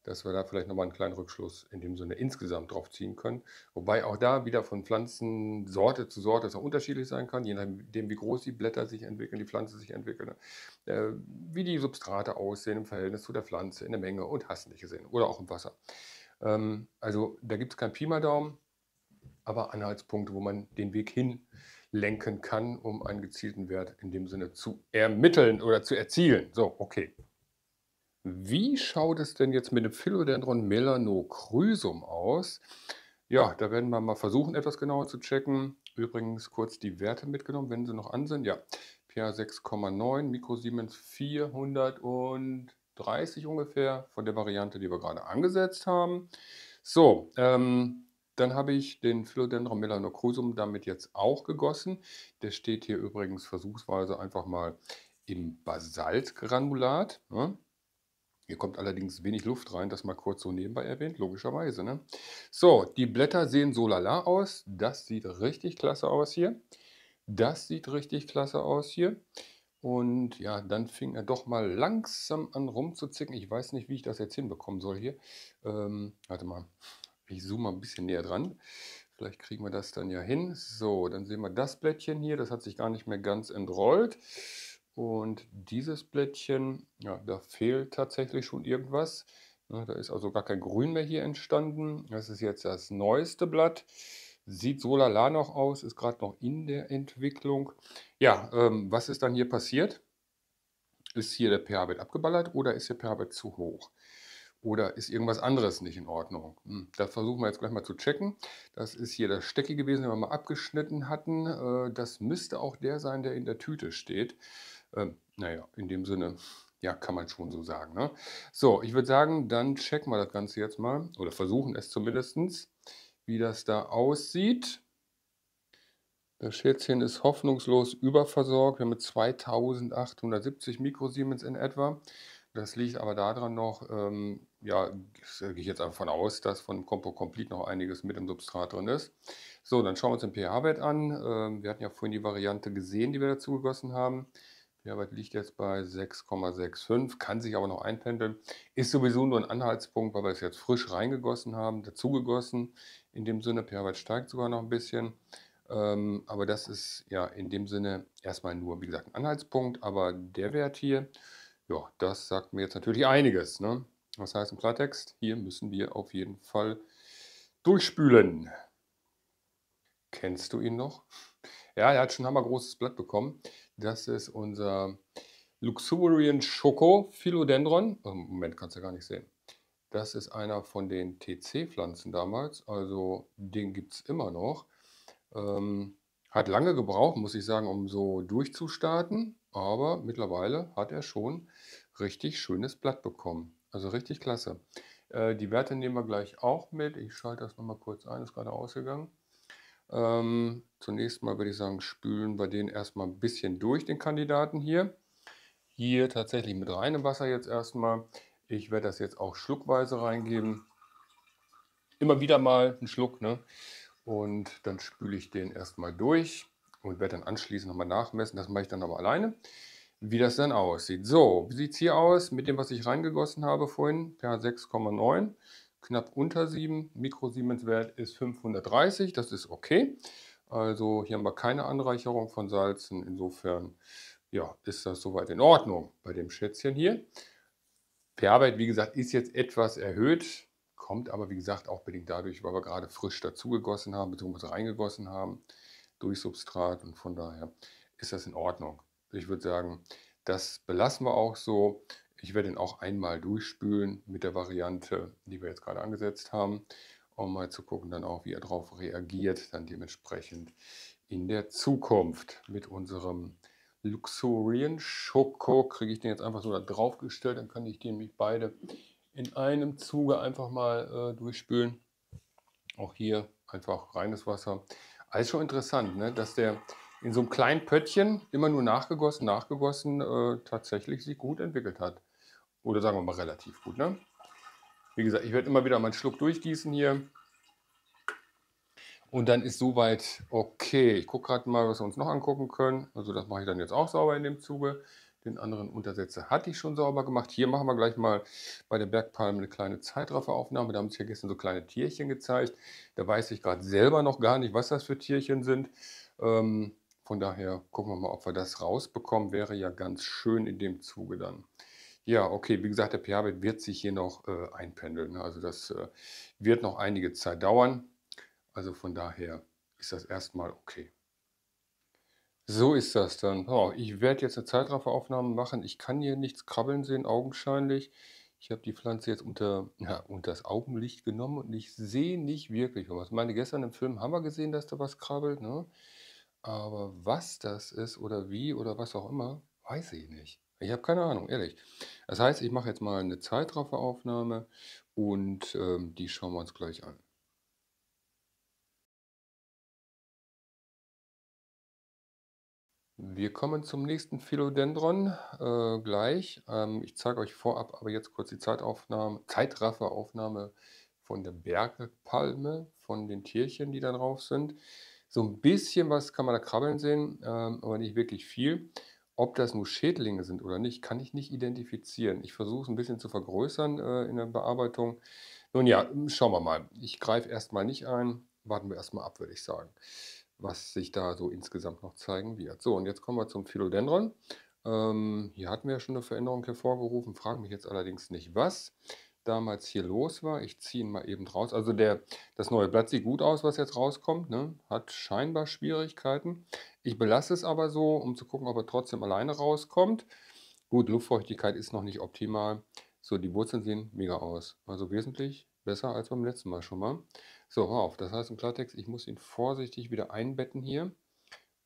dass wir da vielleicht nochmal einen kleinen Rückschluss in dem Sinne insgesamt drauf ziehen können. Wobei auch da wieder von Pflanzensorte zu Sorte es auch unterschiedlich sein kann, je nachdem, wie groß die Blätter sich entwickeln, die Pflanze sich entwickelt, äh, wie die Substrate aussehen im Verhältnis zu der Pflanze, in der Menge und hast nicht gesehen. Oder auch im Wasser. Ähm, also da gibt es kein Pi mal Daumen, aber Anhaltspunkte, wo man den Weg hinlenken kann, um einen gezielten Wert in dem Sinne zu ermitteln oder zu erzielen. So, okay. Wie schaut es denn jetzt mit dem Philodendron melanocrysum aus? Ja, da werden wir mal versuchen, etwas genauer zu checken. Übrigens kurz die Werte mitgenommen, wenn sie noch an sind. Ja, pH 6,9, Mikrosiemens 430 ungefähr von der Variante, die wir gerade angesetzt haben. So, ähm, dann habe ich den Philodendron melanocrysum damit jetzt auch gegossen. Der steht hier übrigens versuchsweise einfach mal im Basaltgranulat. Ne? Hier kommt allerdings wenig Luft rein, das mal kurz so nebenbei erwähnt, logischerweise. Ne? So, die Blätter sehen so lala aus. Das sieht richtig klasse aus hier. Das sieht richtig klasse aus hier. Und ja, dann fing er doch mal langsam an rumzuzicken. Ich weiß nicht, wie ich das jetzt hinbekommen soll hier. Ähm, warte mal, ich zoome mal ein bisschen näher dran. Vielleicht kriegen wir das dann ja hin. So, dann sehen wir das Blättchen hier. Das hat sich gar nicht mehr ganz entrollt. Und dieses Blättchen, ja, da fehlt tatsächlich schon irgendwas. Da ist also gar kein Grün mehr hier entstanden. Das ist jetzt das neueste Blatt. Sieht so lala noch aus, ist gerade noch in der Entwicklung. Ja, ähm, was ist dann hier passiert? Ist hier der pH-Wert abgeballert oder ist der pH-Wert zu hoch? Oder ist irgendwas anderes nicht in Ordnung? Hm, das versuchen wir jetzt gleich mal zu checken. Das ist hier der Stecki gewesen, den wir mal abgeschnitten hatten. Äh, das müsste auch der sein, der in der Tüte steht. Ähm, naja, in dem Sinne, ja, kann man schon so sagen. Ne? So, ich würde sagen, dann checken wir das Ganze jetzt mal, oder versuchen es zumindest, wie das da aussieht. Das Schätzchen ist hoffnungslos überversorgt. Wir haben mit 2870 Mikrosiemens in etwa. Das liegt aber daran noch, ähm, ja, gehe ich jetzt einfach von aus, dass von Compo Complete noch einiges mit im Substrat drin ist. So, dann schauen wir uns den pH-Wert an. Ähm, wir hatten ja vorhin die Variante gesehen, die wir dazu gegossen haben. Mehrwert liegt jetzt bei 6,65, kann sich aber noch einpendeln. Ist sowieso nur ein Anhaltspunkt, weil wir es jetzt frisch reingegossen haben, dazugegossen. In dem Sinne, pH-Wert steigt sogar noch ein bisschen. Ähm, aber das ist ja in dem Sinne erstmal nur, wie gesagt, ein Anhaltspunkt. Aber der Wert hier, ja, das sagt mir jetzt natürlich einiges. Ne? Was heißt im Klartext? Hier müssen wir auf jeden Fall durchspülen. Kennst du ihn noch? Ja, er hat schon ein hammergroßes Blatt bekommen. Das ist unser Luxurian Schoko Philodendron. Oh, Moment, kannst du gar nicht sehen. Das ist einer von den TC-Pflanzen damals, also den gibt es immer noch. Ähm, hat lange gebraucht, muss ich sagen, um so durchzustarten, aber mittlerweile hat er schon richtig schönes Blatt bekommen. Also richtig klasse. Äh, die Werte nehmen wir gleich auch mit. Ich schalte das nochmal kurz ein, ist gerade ausgegangen. Ähm, zunächst mal würde ich sagen, spülen wir den erstmal ein bisschen durch, den Kandidaten hier. Hier tatsächlich mit reinem Wasser jetzt erstmal. Ich werde das jetzt auch schluckweise reingeben. Immer wieder mal einen Schluck. Ne? Und dann spüle ich den erstmal durch und werde dann anschließend nochmal nachmessen. Das mache ich dann aber alleine. Wie das dann aussieht. So, wie sieht es hier aus mit dem, was ich reingegossen habe vorhin? pH 6,9 knapp unter 7. Mikrosiemens-Wert ist 530, das ist okay. Also hier haben wir keine Anreicherung von Salzen. Insofern ja, ist das soweit in Ordnung bei dem Schätzchen hier. pH-Wert, wie gesagt, ist jetzt etwas erhöht, kommt aber wie gesagt auch bedingt dadurch, weil wir gerade frisch dazugegossen haben, bzw. reingegossen haben durch Substrat und von daher ist das in Ordnung. Ich würde sagen, das belassen wir auch so. Ich werde ihn auch einmal durchspülen mit der Variante, die wir jetzt gerade angesetzt haben, um mal zu gucken dann auch, wie er darauf reagiert, dann dementsprechend in der Zukunft. Mit unserem Luxurian Schoko kriege ich den jetzt einfach so da drauf gestellt, dann kann ich die nämlich beide in einem Zuge einfach mal äh, durchspülen. Auch hier einfach reines Wasser. Alles schon interessant, ne? dass der in so einem kleinen Pöttchen, immer nur nachgegossen, nachgegossen, äh, tatsächlich sich gut entwickelt hat. Oder sagen wir mal relativ gut. Ne? Wie gesagt, ich werde immer wieder meinen Schluck durchgießen hier. Und dann ist soweit okay. Ich gucke gerade mal, was wir uns noch angucken können. Also das mache ich dann jetzt auch sauber in dem Zuge. Den anderen Untersetzer hatte ich schon sauber gemacht. Hier machen wir gleich mal bei der Bergpalme eine kleine Zeitrafferaufnahme. Da haben sich ja gestern so kleine Tierchen gezeigt. Da weiß ich gerade selber noch gar nicht, was das für Tierchen sind. Ähm, von daher gucken wir mal, ob wir das rausbekommen. Wäre ja ganz schön in dem Zuge dann. Ja, okay, wie gesagt, der pH-Wert wird sich hier noch äh, einpendeln. Also das äh, wird noch einige Zeit dauern. Also von daher ist das erstmal okay. So ist das dann. Oh, ich werde jetzt eine Zeitrafferaufnahme machen. Ich kann hier nichts krabbeln sehen, augenscheinlich. Ich habe die Pflanze jetzt unter, ja, unter das Augenlicht genommen und ich sehe nicht wirklich was. Ich meine, gestern im Film haben wir gesehen, dass da was krabbelt. Ne? Aber was das ist oder wie oder was auch immer, weiß ich nicht. Ich habe keine Ahnung, ehrlich. Das heißt, ich mache jetzt mal eine Zeitrafferaufnahme und ähm, die schauen wir uns gleich an. Wir kommen zum nächsten Philodendron äh, gleich. Ähm, ich zeige euch vorab aber jetzt kurz die Zeitaufnahme, Zeitrafferaufnahme von der Bergpalme, von den Tierchen, die da drauf sind. So ein bisschen was kann man da krabbeln sehen, ähm, aber nicht wirklich viel. Ob das nur Schädlinge sind oder nicht, kann ich nicht identifizieren. Ich versuche es ein bisschen zu vergrößern äh, in der Bearbeitung. Nun ja, schauen wir mal. Ich greife erstmal nicht ein. Warten wir erstmal ab, würde ich sagen was sich da so insgesamt noch zeigen wird. So, und jetzt kommen wir zum Philodendron. Ähm, hier hatten wir ja schon eine Veränderung hervorgerufen, frage mich jetzt allerdings nicht, was damals hier los war. Ich ziehe ihn mal eben raus. Also der, das neue Blatt sieht gut aus, was jetzt rauskommt. Ne? Hat scheinbar Schwierigkeiten. Ich belasse es aber so, um zu gucken, ob er trotzdem alleine rauskommt. Gut, Luftfeuchtigkeit ist noch nicht optimal. So, die Wurzeln sehen mega aus. Also wesentlich besser als beim letzten Mal schon mal. So, auf. Das heißt im Klartext, ich muss ihn vorsichtig wieder einbetten hier,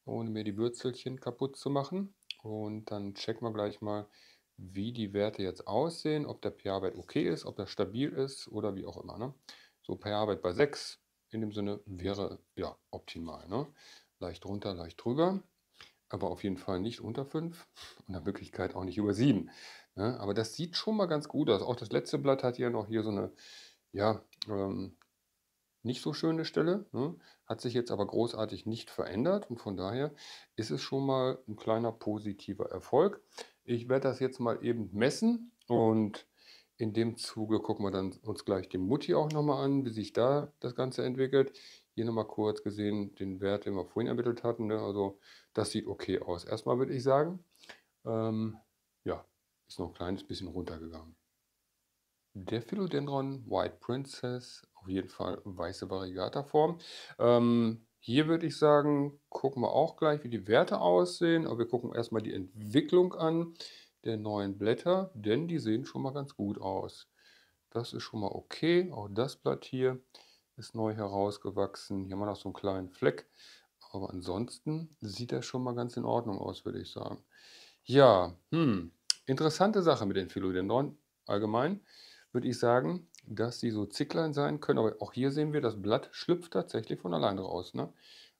ohne mir die Wurzelchen kaputt zu machen. Und dann checken wir gleich mal, wie die Werte jetzt aussehen, ob der pH-Wert okay ist, ob er stabil ist oder wie auch immer. Ne? So pH-Wert bei 6 in dem Sinne wäre ja optimal. Ne? Leicht runter, leicht drüber, aber auf jeden Fall nicht unter 5 und nach Möglichkeit auch nicht über 7. Ne? Aber das sieht schon mal ganz gut aus. Auch das letzte Blatt hat ja noch hier so eine ja, ähm, nicht so schöne Stelle, ne? hat sich jetzt aber großartig nicht verändert und von daher ist es schon mal ein kleiner positiver Erfolg. Ich werde das jetzt mal eben messen und in dem Zuge gucken wir dann uns gleich die Mutti auch nochmal an, wie sich da das Ganze entwickelt. Hier nochmal kurz gesehen den Wert, den wir vorhin ermittelt hatten. Ne? Also das sieht okay aus. Erstmal würde ich sagen, ähm, ja, ist noch ein kleines bisschen runtergegangen. Der Philodendron White Princess auf jeden Fall weiße Variegata-Form. Ähm, hier würde ich sagen, gucken wir auch gleich, wie die Werte aussehen. Aber wir gucken erstmal die Entwicklung an der neuen Blätter, denn die sehen schon mal ganz gut aus. Das ist schon mal okay. Auch das Blatt hier ist neu herausgewachsen. Hier haben wir noch so einen kleinen Fleck. Aber ansonsten sieht das schon mal ganz in Ordnung aus, würde ich sagen. Ja, hm, interessante Sache mit den Philodendron allgemein, würde ich sagen dass sie so Zicklein sein können. Aber auch hier sehen wir, das Blatt schlüpft tatsächlich von alleine raus. Ne?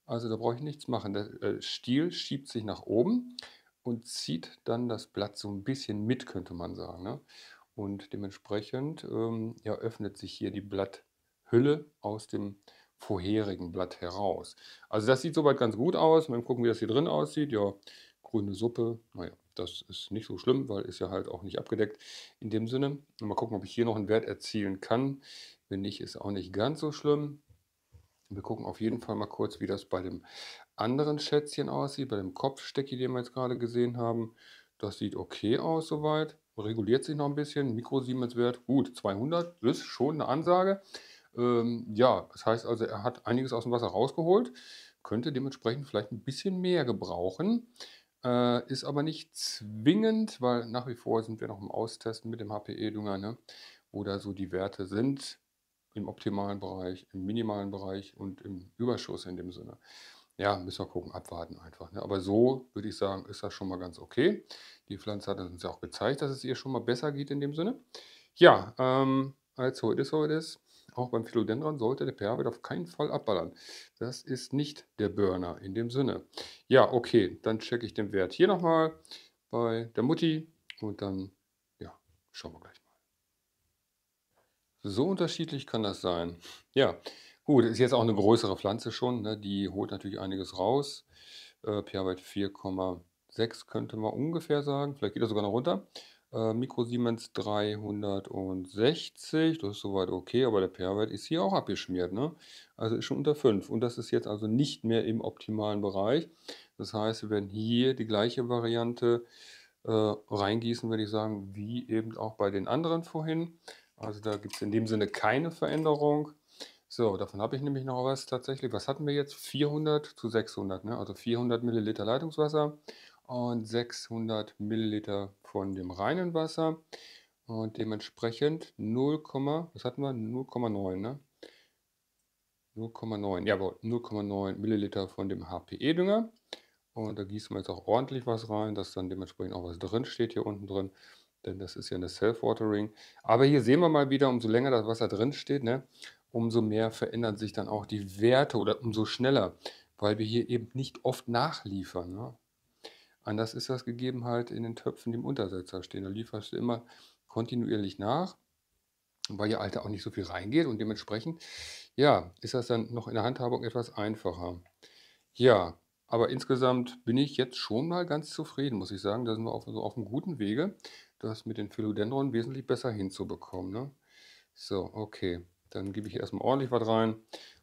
Also da brauche ich nichts machen. Der äh, Stiel schiebt sich nach oben und zieht dann das Blatt so ein bisschen mit, könnte man sagen. Ne? Und dementsprechend ähm, ja, öffnet sich hier die Blatthülle aus dem vorherigen Blatt heraus. Also das sieht soweit ganz gut aus. Mal gucken, wie das hier drin aussieht. Ja, grüne Suppe, naja, das ist nicht so schlimm, weil ist ja halt auch nicht abgedeckt in dem Sinne. Mal gucken, ob ich hier noch einen Wert erzielen kann. Wenn nicht, ist auch nicht ganz so schlimm. Wir gucken auf jeden Fall mal kurz, wie das bei dem anderen Schätzchen aussieht, bei dem Kopfstecki, den wir jetzt gerade gesehen haben. Das sieht okay aus soweit. Reguliert sich noch ein bisschen. Mikro-Siemens-Wert, gut, 200, ist schon eine Ansage. Ähm, ja, das heißt also, er hat einiges aus dem Wasser rausgeholt, könnte dementsprechend vielleicht ein bisschen mehr gebrauchen. Äh, ist aber nicht zwingend, weil nach wie vor sind wir noch im Austesten mit dem HPE-Dünger, ne? wo da so die Werte sind im optimalen Bereich, im minimalen Bereich und im Überschuss in dem Sinne. Ja, müssen wir gucken, abwarten einfach. Ne? Aber so würde ich sagen, ist das schon mal ganz okay. Die Pflanze hat uns ja auch gezeigt, dass es ihr schon mal besser geht in dem Sinne. Ja, ähm, also it is, so it is. Auch beim Philodendron sollte der pH-Wert auf keinen Fall abballern. Das ist nicht der Burner in dem Sinne. Ja, okay, dann checke ich den Wert hier nochmal bei der Mutti und dann, ja, schauen wir gleich mal. So unterschiedlich kann das sein. Ja, gut, ist jetzt auch eine größere Pflanze schon, ne? Die holt natürlich einiges raus. Äh, pH-Wert 4,6 könnte man ungefähr sagen. Vielleicht geht er sogar noch runter. Äh, Mikrosiemens 360, das ist soweit okay, aber der pH-Wert ist hier auch abgeschmiert, ne? Also ist schon unter 5 und das ist jetzt also nicht mehr im optimalen Bereich. Das heißt, wir werden hier die gleiche Variante äh, reingießen, würde ich sagen, wie eben auch bei den anderen vorhin. Also da gibt es in dem Sinne keine Veränderung. So, davon habe ich nämlich noch was tatsächlich. Was hatten wir jetzt? 400 zu 600, ne? also 400 Milliliter Leitungswasser und 600 Milliliter von dem reinen Wasser und dementsprechend 0, was hatten wir? 0,9, ne? 0,9, jawohl, 0,9 Milliliter von dem HPE-Dünger. Und da gießen wir jetzt auch ordentlich was rein, dass dann dementsprechend auch was drin steht hier unten drin denn das ist ja eine Self-Watering. Aber hier sehen wir mal wieder, umso länger das Wasser drin steht, ne, umso mehr verändern sich dann auch die Werte oder umso schneller, weil wir hier eben nicht oft nachliefern. Ne. Anders ist das gegeben halt in den Töpfen, die im Untersetzer stehen. Da lieferst du immer kontinuierlich nach, weil hier Alter auch nicht so viel reingeht und dementsprechend, ja, ist das dann noch in der Handhabung etwas einfacher. Ja, aber insgesamt bin ich jetzt schon mal ganz zufrieden, muss ich sagen. Da sind wir auf, so auf einem guten Wege das mit den Philodendron wesentlich besser hinzubekommen. Ne? So, okay. Dann gebe ich erstmal ordentlich was rein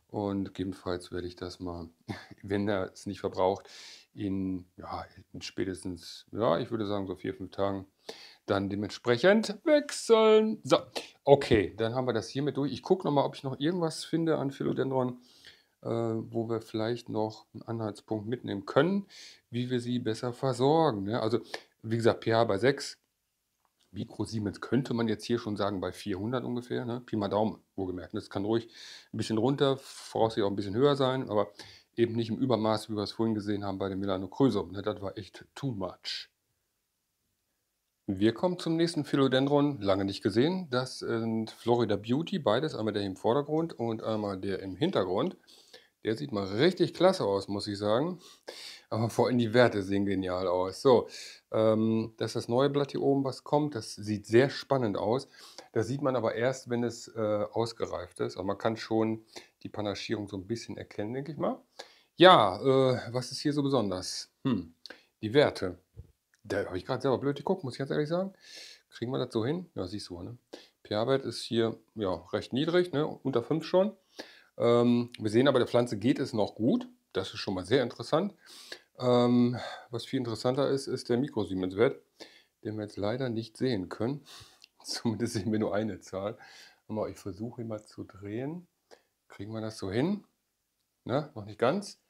und gegebenenfalls werde ich das mal, wenn er es nicht verbraucht, in, ja, in spätestens, ja, ich würde sagen so vier, fünf Tagen dann dementsprechend wechseln. So, okay, dann haben wir das hiermit durch. Ich gucke nochmal, ob ich noch irgendwas finde an Philodendron, äh, wo wir vielleicht noch einen Anhaltspunkt mitnehmen können, wie wir sie besser versorgen. Ne? Also, wie gesagt, pH bei 6 Mikrosiemens könnte man jetzt hier schon sagen bei 400 ungefähr, ne? Pi mal Daumen, wohlgemerkt. Das kann ruhig ein bisschen runter, voraussichtlich auch ein bisschen höher sein, aber eben nicht im Übermaß, wie wir es vorhin gesehen haben bei dem Melanochrysum. Ne? Das war echt too much. Wir kommen zum nächsten Philodendron, lange nicht gesehen. Das sind Florida Beauty, beides, einmal der im Vordergrund und einmal der im Hintergrund. Der sieht mal richtig klasse aus, muss ich sagen. Aber vor allem die Werte sehen genial aus. So, ähm, das ist das neue Blatt hier oben, was kommt. Das sieht sehr spannend aus. Das sieht man aber erst, wenn es äh, ausgereift ist. Aber man kann schon die Panaschierung so ein bisschen erkennen, denke ich mal. Ja, äh, was ist hier so besonders? Hm, die Werte. Da habe ich gerade selber blöd geguckt, muss ich ganz ehrlich sagen. Kriegen wir das so hin? Ja, siehst du, ne? pH-Wert ist hier ja, recht niedrig, ne? unter 5 schon. Ähm, wir sehen aber, der Pflanze geht es noch gut. Das ist schon mal sehr interessant. Ähm, was viel interessanter ist, ist der Mikrosiemens-Wert, den wir jetzt leider nicht sehen können. Zumindest sehen wir nur eine Zahl. Aber ich versuche ihn mal zu drehen. Kriegen wir das so hin? Na, noch nicht ganz.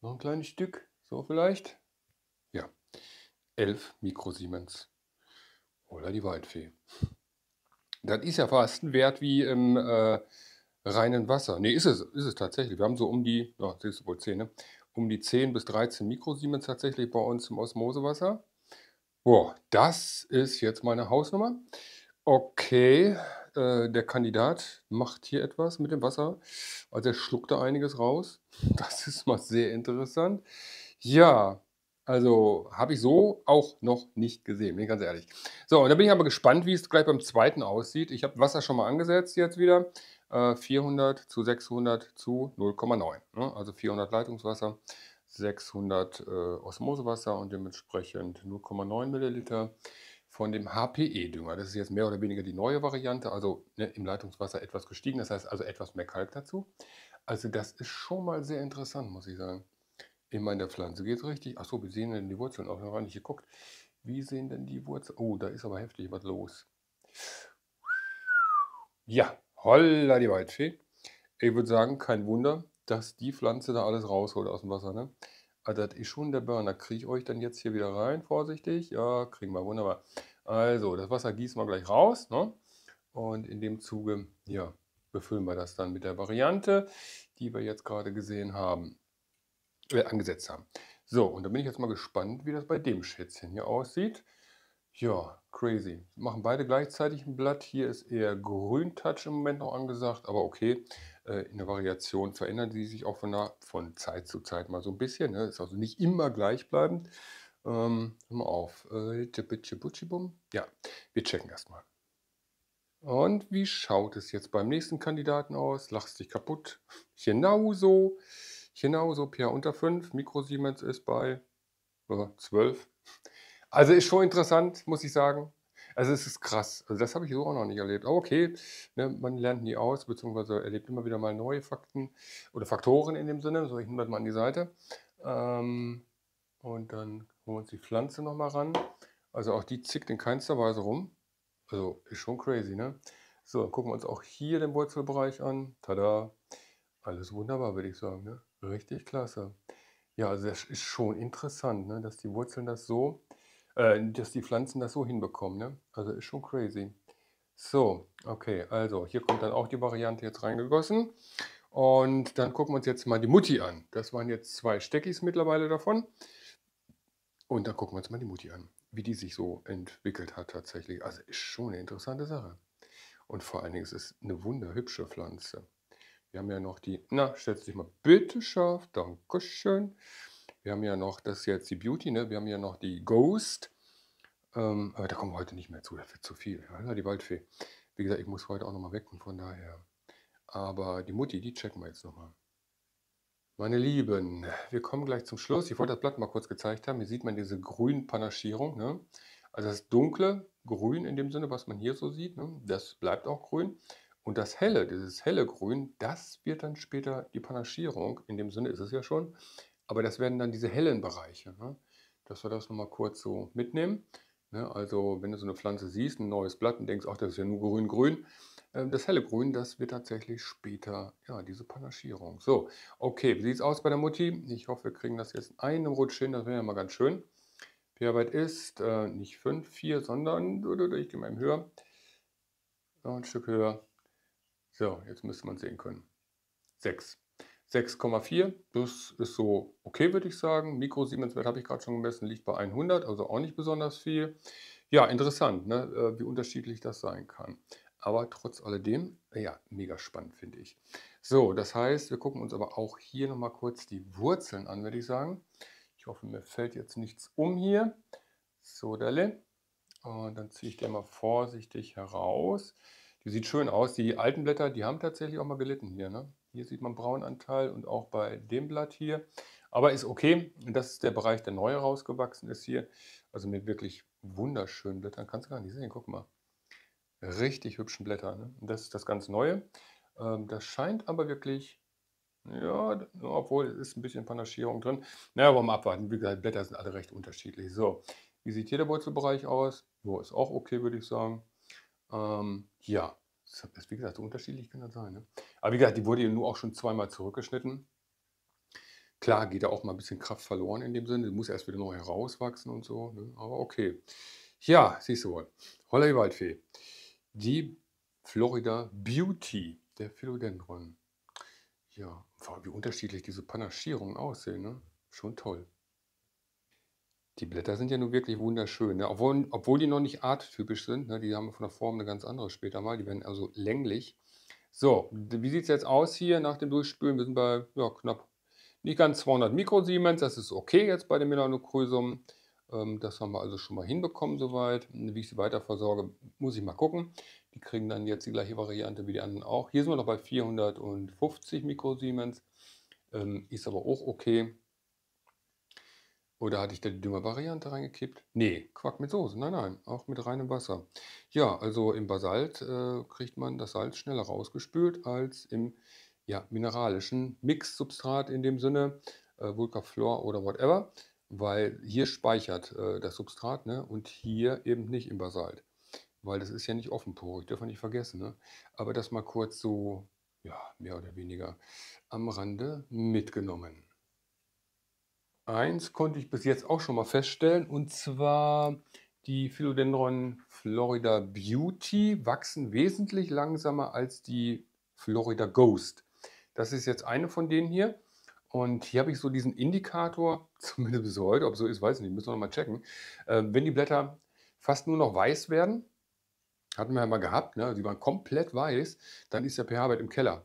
Noch ein kleines Stück. So vielleicht. Ja, 11 Mikrosiemens. Oder die Waldfee. Das ist ja fast ein Wert wie im äh, reinen Wasser. Ne, ist es, ist es tatsächlich. Wir haben so um die, oh, siehst du wohl 10, ne? um die 10 bis 13 Mikrosiemens tatsächlich bei uns im Osmosewasser. Boah, das ist jetzt meine Hausnummer. Okay, äh, der Kandidat macht hier etwas mit dem Wasser. Also er schluckt da einiges raus. Das ist mal sehr interessant. Ja, also habe ich so auch noch nicht gesehen, bin ich ganz ehrlich. So, und da bin ich aber gespannt, wie es gleich beim zweiten aussieht. Ich habe Wasser schon mal angesetzt jetzt wieder. 400 äh, zu 600 zu 0,9. Ne? Also 400 Leitungswasser, 600 äh, Osmosewasser und dementsprechend 0,9 Milliliter von dem HPE-Dünger. Das ist jetzt mehr oder weniger die neue Variante, also ne, im Leitungswasser etwas gestiegen, das heißt also etwas mehr Kalk dazu. Also das ist schon mal sehr interessant, muss ich sagen. In meiner Pflanze geht es richtig. Achso, wie sehen denn die Wurzeln auch noch nicht geguckt? Wie sehen denn die Wurzeln? Oh, da ist aber heftig was los. Ja, Holla die Waldfee. Ich würde sagen, kein Wunder, dass die Pflanze da alles rausholt aus dem Wasser. Ne? Also das ist schon der Burner. Kriege ich euch dann jetzt hier wieder rein, vorsichtig? Ja, kriegen wir, wunderbar. Also, das Wasser gießen wir gleich raus. Ne? Und in dem Zuge, ja, befüllen wir das dann mit der Variante, die wir jetzt gerade gesehen haben, äh, angesetzt haben. So, und da bin ich jetzt mal gespannt, wie das bei dem Schätzchen hier aussieht. Ja, crazy. Machen beide gleichzeitig ein Blatt. Hier ist eher Grün-Touch im Moment noch angesagt, aber okay. Äh, in der Variation verändern sie sich auch von, der, von Zeit zu Zeit mal so ein bisschen. Ne? Ist also nicht immer gleichbleibend. Ähm, hör mal auf. Äh, ja, wir checken erstmal. Und wie schaut es jetzt beim nächsten Kandidaten aus? Lachst dich kaputt. Genauso. Genauso. pH unter 5. Mikrosiemens ist bei äh, 12. Also ist schon interessant, muss ich sagen. Also es ist krass. Also das habe ich so auch noch nicht erlebt. Aber okay, ne, man lernt nie aus, beziehungsweise erlebt immer wieder mal neue Fakten oder Faktoren in dem Sinne. So, ich nehme das mal an die Seite. Ähm, und dann holen wir uns die Pflanze nochmal ran. Also auch die zickt in keinster Weise rum. Also ist schon crazy, ne? So, dann gucken wir uns auch hier den Wurzelbereich an. Tada! Alles wunderbar, würde ich sagen. Ne? Richtig klasse. Ja, also das ist schon interessant, ne? dass die Wurzeln das so äh, dass die Pflanzen das so hinbekommen. Ne? Also ist schon crazy. So, okay, also hier kommt dann auch die Variante jetzt reingegossen. Und dann gucken wir uns jetzt mal die Mutti an. Das waren jetzt zwei Steckis mittlerweile davon. Und dann gucken wir uns mal die Mutti an, wie die sich so entwickelt hat tatsächlich. Also ist schon eine interessante Sache. Und vor allen Dingen ist es eine wunderhübsche Pflanze. Wir haben ja noch die, na, stellt dich mal bitte scharf, Dankeschön. Wir haben ja noch, das ist jetzt die Beauty, ne? wir haben ja noch die Ghost. Ähm, aber da kommen wir heute nicht mehr zu, das wird zu viel. Ja, die Waldfee. Wie gesagt, ich muss heute auch nochmal weg und von daher. Aber die Mutti, die checken wir jetzt nochmal. Meine Lieben, wir kommen gleich zum Schluss. Ich wollte das Blatt mal kurz gezeigt haben. Hier sieht man diese grünen Panaschierung. Ne? Also das dunkle Grün in dem Sinne, was man hier so sieht, ne? das bleibt auch grün. Und das helle, dieses helle Grün, das wird dann später die Panaschierung. In dem Sinne ist es ja schon. Aber das werden dann diese hellen Bereiche, ne? dass wir das nochmal kurz so mitnehmen. Ne? Also wenn du so eine Pflanze siehst, ein neues Blatt und denkst, ach, das ist ja nur grün-grün, äh, das helle Grün, das wird tatsächlich später, ja, diese Panaschierung. So, okay, wie sieht es aus bei der Mutti? Ich hoffe, wir kriegen das jetzt in einem Rutsch hin, das wäre ja mal ganz schön. pH-Wert ist äh, nicht 5, 4, sondern, ich gehe mal eben höher, noch ein Stück höher. So, jetzt müsste man sehen können. 6. 6,4, das ist so okay, würde ich sagen. Mikro-Siemens-Wert habe ich gerade schon gemessen, liegt bei 100, also auch nicht besonders viel. Ja, interessant, ne, äh, wie unterschiedlich das sein kann. Aber trotz alledem, ja, mega spannend, finde ich. So, das heißt, wir gucken uns aber auch hier nochmal kurz die Wurzeln an, würde ich sagen. Ich hoffe, mir fällt jetzt nichts um hier. So, Delle. Und dann ziehe ich den mal vorsichtig heraus. Die sieht schön aus. Die alten Blätter, die haben tatsächlich auch mal gelitten hier. Ne? Hier sieht man Braunanteil und auch bei dem Blatt hier. Aber ist okay. Das ist der Bereich, der neu rausgewachsen ist hier. Also mit wirklich wunderschönen Blättern. Kannst du gar nicht sehen. Guck mal. Richtig hübschen Blätter. Ne? Das ist das ganz Neue. Ähm, das scheint aber wirklich, ja, obwohl es ist ein bisschen Panaschierung drin. Naja, aber mal abwarten. Wie gesagt, Blätter sind alle recht unterschiedlich. So, wie sieht hier der Wurzelbereich aus? Jo, ist auch okay, würde ich sagen. Ähm, ja, das, wie gesagt, so unterschiedlich kann das sein. Ne? Aber wie gesagt, die wurde ja nur auch schon zweimal zurückgeschnitten. Klar geht da auch mal ein bisschen Kraft verloren in dem Sinne. Die muss erst wieder neu herauswachsen und so. Ne? Aber okay. Ja, siehst du wohl. Holla die Waldfee. Die Florida Beauty, der Philodendron. Ja, wie unterschiedlich diese Panaschierungen aussehen. Ne? Schon toll. Die Blätter sind ja nun wirklich wunderschön, ne? Obwohl obwohl die noch nicht arttypisch sind, ne? Die haben von der Form eine ganz andere später mal. Die werden also länglich. So, wie sieht es jetzt aus hier nach dem Durchspülen? Wir sind bei ja, knapp nicht ganz 200 Mikrosiemens. Das ist okay jetzt bei dem Melanochrysum. Ähm, das haben wir also schon mal hinbekommen soweit. Wie ich sie weiter versorge, muss ich mal gucken. Die kriegen dann jetzt die gleiche Variante wie die anderen auch. Hier sind wir noch bei 450 Mikrosiemens. Ähm, ist aber auch okay. Oder hatte ich da die Düngervariante reingekippt? Nee, Quark mit Soße. Nein, nein, auch mit reinem Wasser. Ja, also im Basalt äh, kriegt man das Salz schneller rausgespült als im ja, mineralischen Mixsubstrat in dem Sinne, äh, Vulkaflor oder whatever, weil hier speichert äh, das Substrat ne, und hier eben nicht im Basalt. Weil das ist ja nicht offenporig, dürfen wir nicht vergessen. Ne? Aber das mal kurz so, ja, mehr oder weniger am Rande mitgenommen. Eins konnte ich bis jetzt auch schon mal feststellen, und zwar die Philodendron Florida Beauty wachsen wesentlich langsamer als die Florida Ghost. Das ist jetzt eine von denen hier. Und hier habe ich so diesen Indikator, zumindest bis heute, ob so ist, weiß ich nicht, müssen wir noch mal checken. Äh, wenn die Blätter fast nur noch weiß werden, hatten wir ja mal gehabt, ne? sie waren komplett weiß, dann ist der pH-Wert im Keller.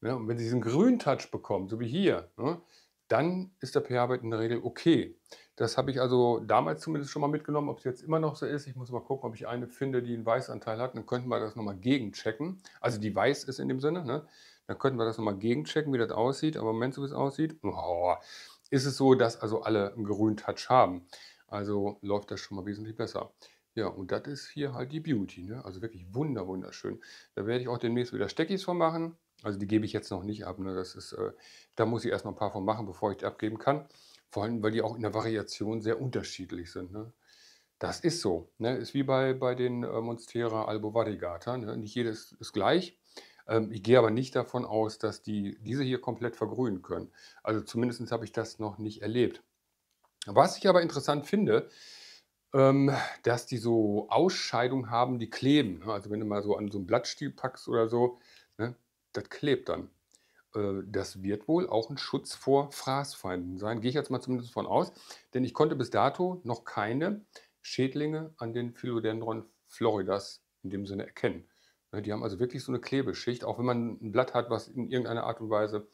Ne? Und wenn sie diesen grünen Touch bekommen, so wie hier, ne? Dann ist der pH-Wert in der Regel okay. Das habe ich also damals zumindest schon mal mitgenommen. Ob es jetzt immer noch so ist, ich muss mal gucken, ob ich eine finde, die einen Weißanteil hat. Dann könnten wir das nochmal gegenchecken. Also die weiß ist in dem Sinne. Ne? Dann könnten wir das nochmal gegenchecken, wie das aussieht. Aber im Moment, so wie es aussieht, oh, ist es so, dass also alle einen grünen Touch haben. Also läuft das schon mal wesentlich besser. Ja, und das ist hier halt die Beauty. Ne? Also wirklich wunder, wunderschön. Da werde ich auch demnächst wieder Steckis von machen. Also die gebe ich jetzt noch nicht ab. Ne? Das ist, äh, da muss ich erstmal ein paar von machen, bevor ich die abgeben kann. Vor allem, weil die auch in der Variation sehr unterschiedlich sind. Ne? Das ist so. Ne? Ist wie bei, bei den äh, Monstera Albo Variegata. Ne? Nicht jedes ist gleich. Ähm, ich gehe aber nicht davon aus, dass die diese hier komplett vergrünen können. Also zumindest habe ich das noch nicht erlebt. Was ich aber interessant finde, ähm, dass die so Ausscheidungen haben, die kleben. Ne? Also wenn du mal so an so einen Blattstiel packst oder so, ne, das klebt dann. Äh, das wird wohl auch ein Schutz vor Fraßfeinden sein. Gehe ich jetzt mal zumindest von aus. Denn ich konnte bis dato noch keine Schädlinge an den Philodendron floridas in dem Sinne erkennen. Ne, die haben also wirklich so eine Klebeschicht, auch wenn man ein Blatt hat, was in irgendeiner Art und Weise,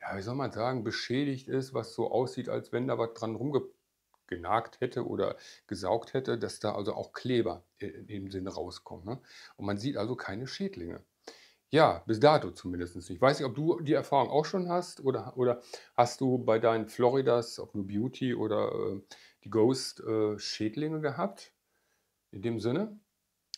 ja, wie soll man sagen, beschädigt ist, was so aussieht, als wenn da was dran rumgenagt hätte oder gesaugt hätte, dass da also auch Kleber in dem Sinne rauskommen. Ne? Und man sieht also keine Schädlinge. Ja, bis dato zumindest nicht. Ich weiß nicht, ob du die Erfahrung auch schon hast oder, oder hast du bei deinen Floridas, ob nur Beauty oder äh, die Ghost, äh, Schädlinge gehabt? In dem Sinne?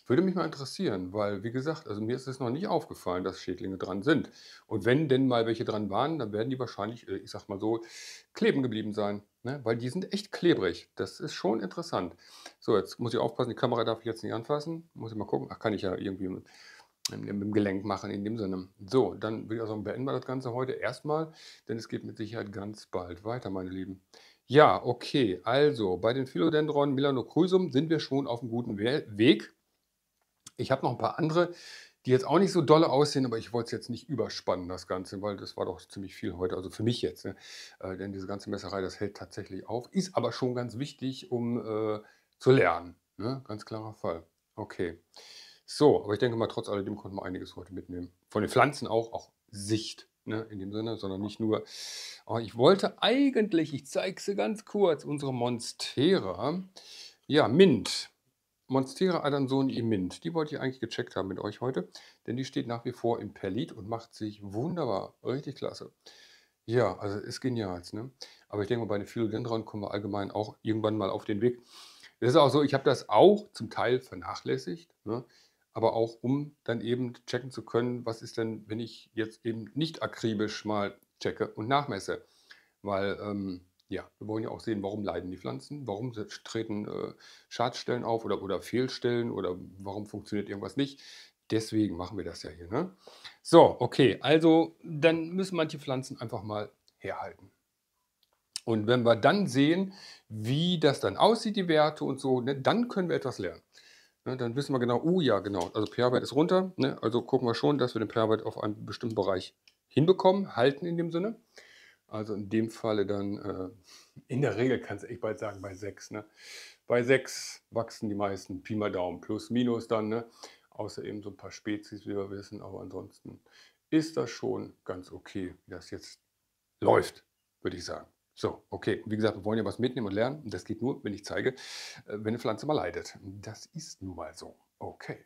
Würde mich mal interessieren, weil, wie gesagt, also mir ist es noch nicht aufgefallen, dass Schädlinge dran sind. Und wenn denn mal welche dran waren, dann werden die wahrscheinlich, äh, ich sag mal so, kleben geblieben sein. Ne? Weil die sind echt klebrig. Das ist schon interessant. So, jetzt muss ich aufpassen, die Kamera darf ich jetzt nicht anfassen. Muss ich mal gucken. Ach, kann ich ja irgendwie mit, dem Gelenk machen in dem Sinne. So, dann würde ich also beenden wir das Ganze heute erstmal, denn es geht mit Sicherheit ganz bald weiter, meine Lieben. Ja, okay, also bei den Philodendron Melanocrysum sind wir schon auf einem guten Weg. Ich habe noch ein paar andere, die jetzt auch nicht so dolle aussehen, aber ich wollte es jetzt nicht überspannen, das Ganze, weil das war doch ziemlich viel heute, also für mich jetzt. Ne? Äh, denn diese ganze Messerei, das hält tatsächlich auf, ist aber schon ganz wichtig, um äh, zu lernen. Ne? Ganz klarer Fall. Okay. So, aber ich denke mal, trotz alledem konnten wir einiges heute mitnehmen. Von den Pflanzen auch, auch Sicht ne, in dem Sinne, sondern nicht nur. Aber ich wollte eigentlich, ich zeige sie ganz kurz, unsere Monstera. Ja, Mint. Monstera adansoni Mint. Die wollte ich eigentlich gecheckt haben mit euch heute, denn die steht nach wie vor im Perlit und macht sich wunderbar. Richtig klasse. Ja, also ist genial. Ne? Aber ich denke mal, bei den Philodendron kommen wir allgemein auch irgendwann mal auf den Weg. Das ist auch so, ich habe das auch zum Teil vernachlässigt, ne? Aber auch um dann eben checken zu können, was ist denn, wenn ich jetzt eben nicht akribisch mal checke und nachmesse. Weil ähm, ja, wir wollen ja auch sehen, warum leiden die Pflanzen, warum treten äh, Schadstellen auf oder, oder Fehlstellen oder warum funktioniert irgendwas nicht. Deswegen machen wir das ja hier. Ne? So, okay, also dann müssen manche Pflanzen einfach mal herhalten. Und wenn wir dann sehen, wie das dann aussieht, die Werte und so, ne, dann können wir etwas lernen. Ne, dann wissen wir genau, oh ja, genau, also pH-Wert ist runter. Ne, also gucken wir schon, dass wir den pH-Wert auf einen bestimmten Bereich hinbekommen, halten in dem Sinne. Also in dem Falle dann, äh, in der Regel kannst du echt bald sagen, bei 6. Ne? Bei 6 wachsen die meisten Pi mal Daumen, plus minus dann, ne? außer eben so ein paar Spezies, wie wir wissen. Aber ansonsten ist das schon ganz okay, wie das jetzt läuft, würde ich sagen. So, okay. Wie gesagt, wir wollen ja was mitnehmen und lernen. Das geht nur, wenn ich zeige, äh, wenn eine Pflanze mal leidet. Das ist nun mal so. Okay.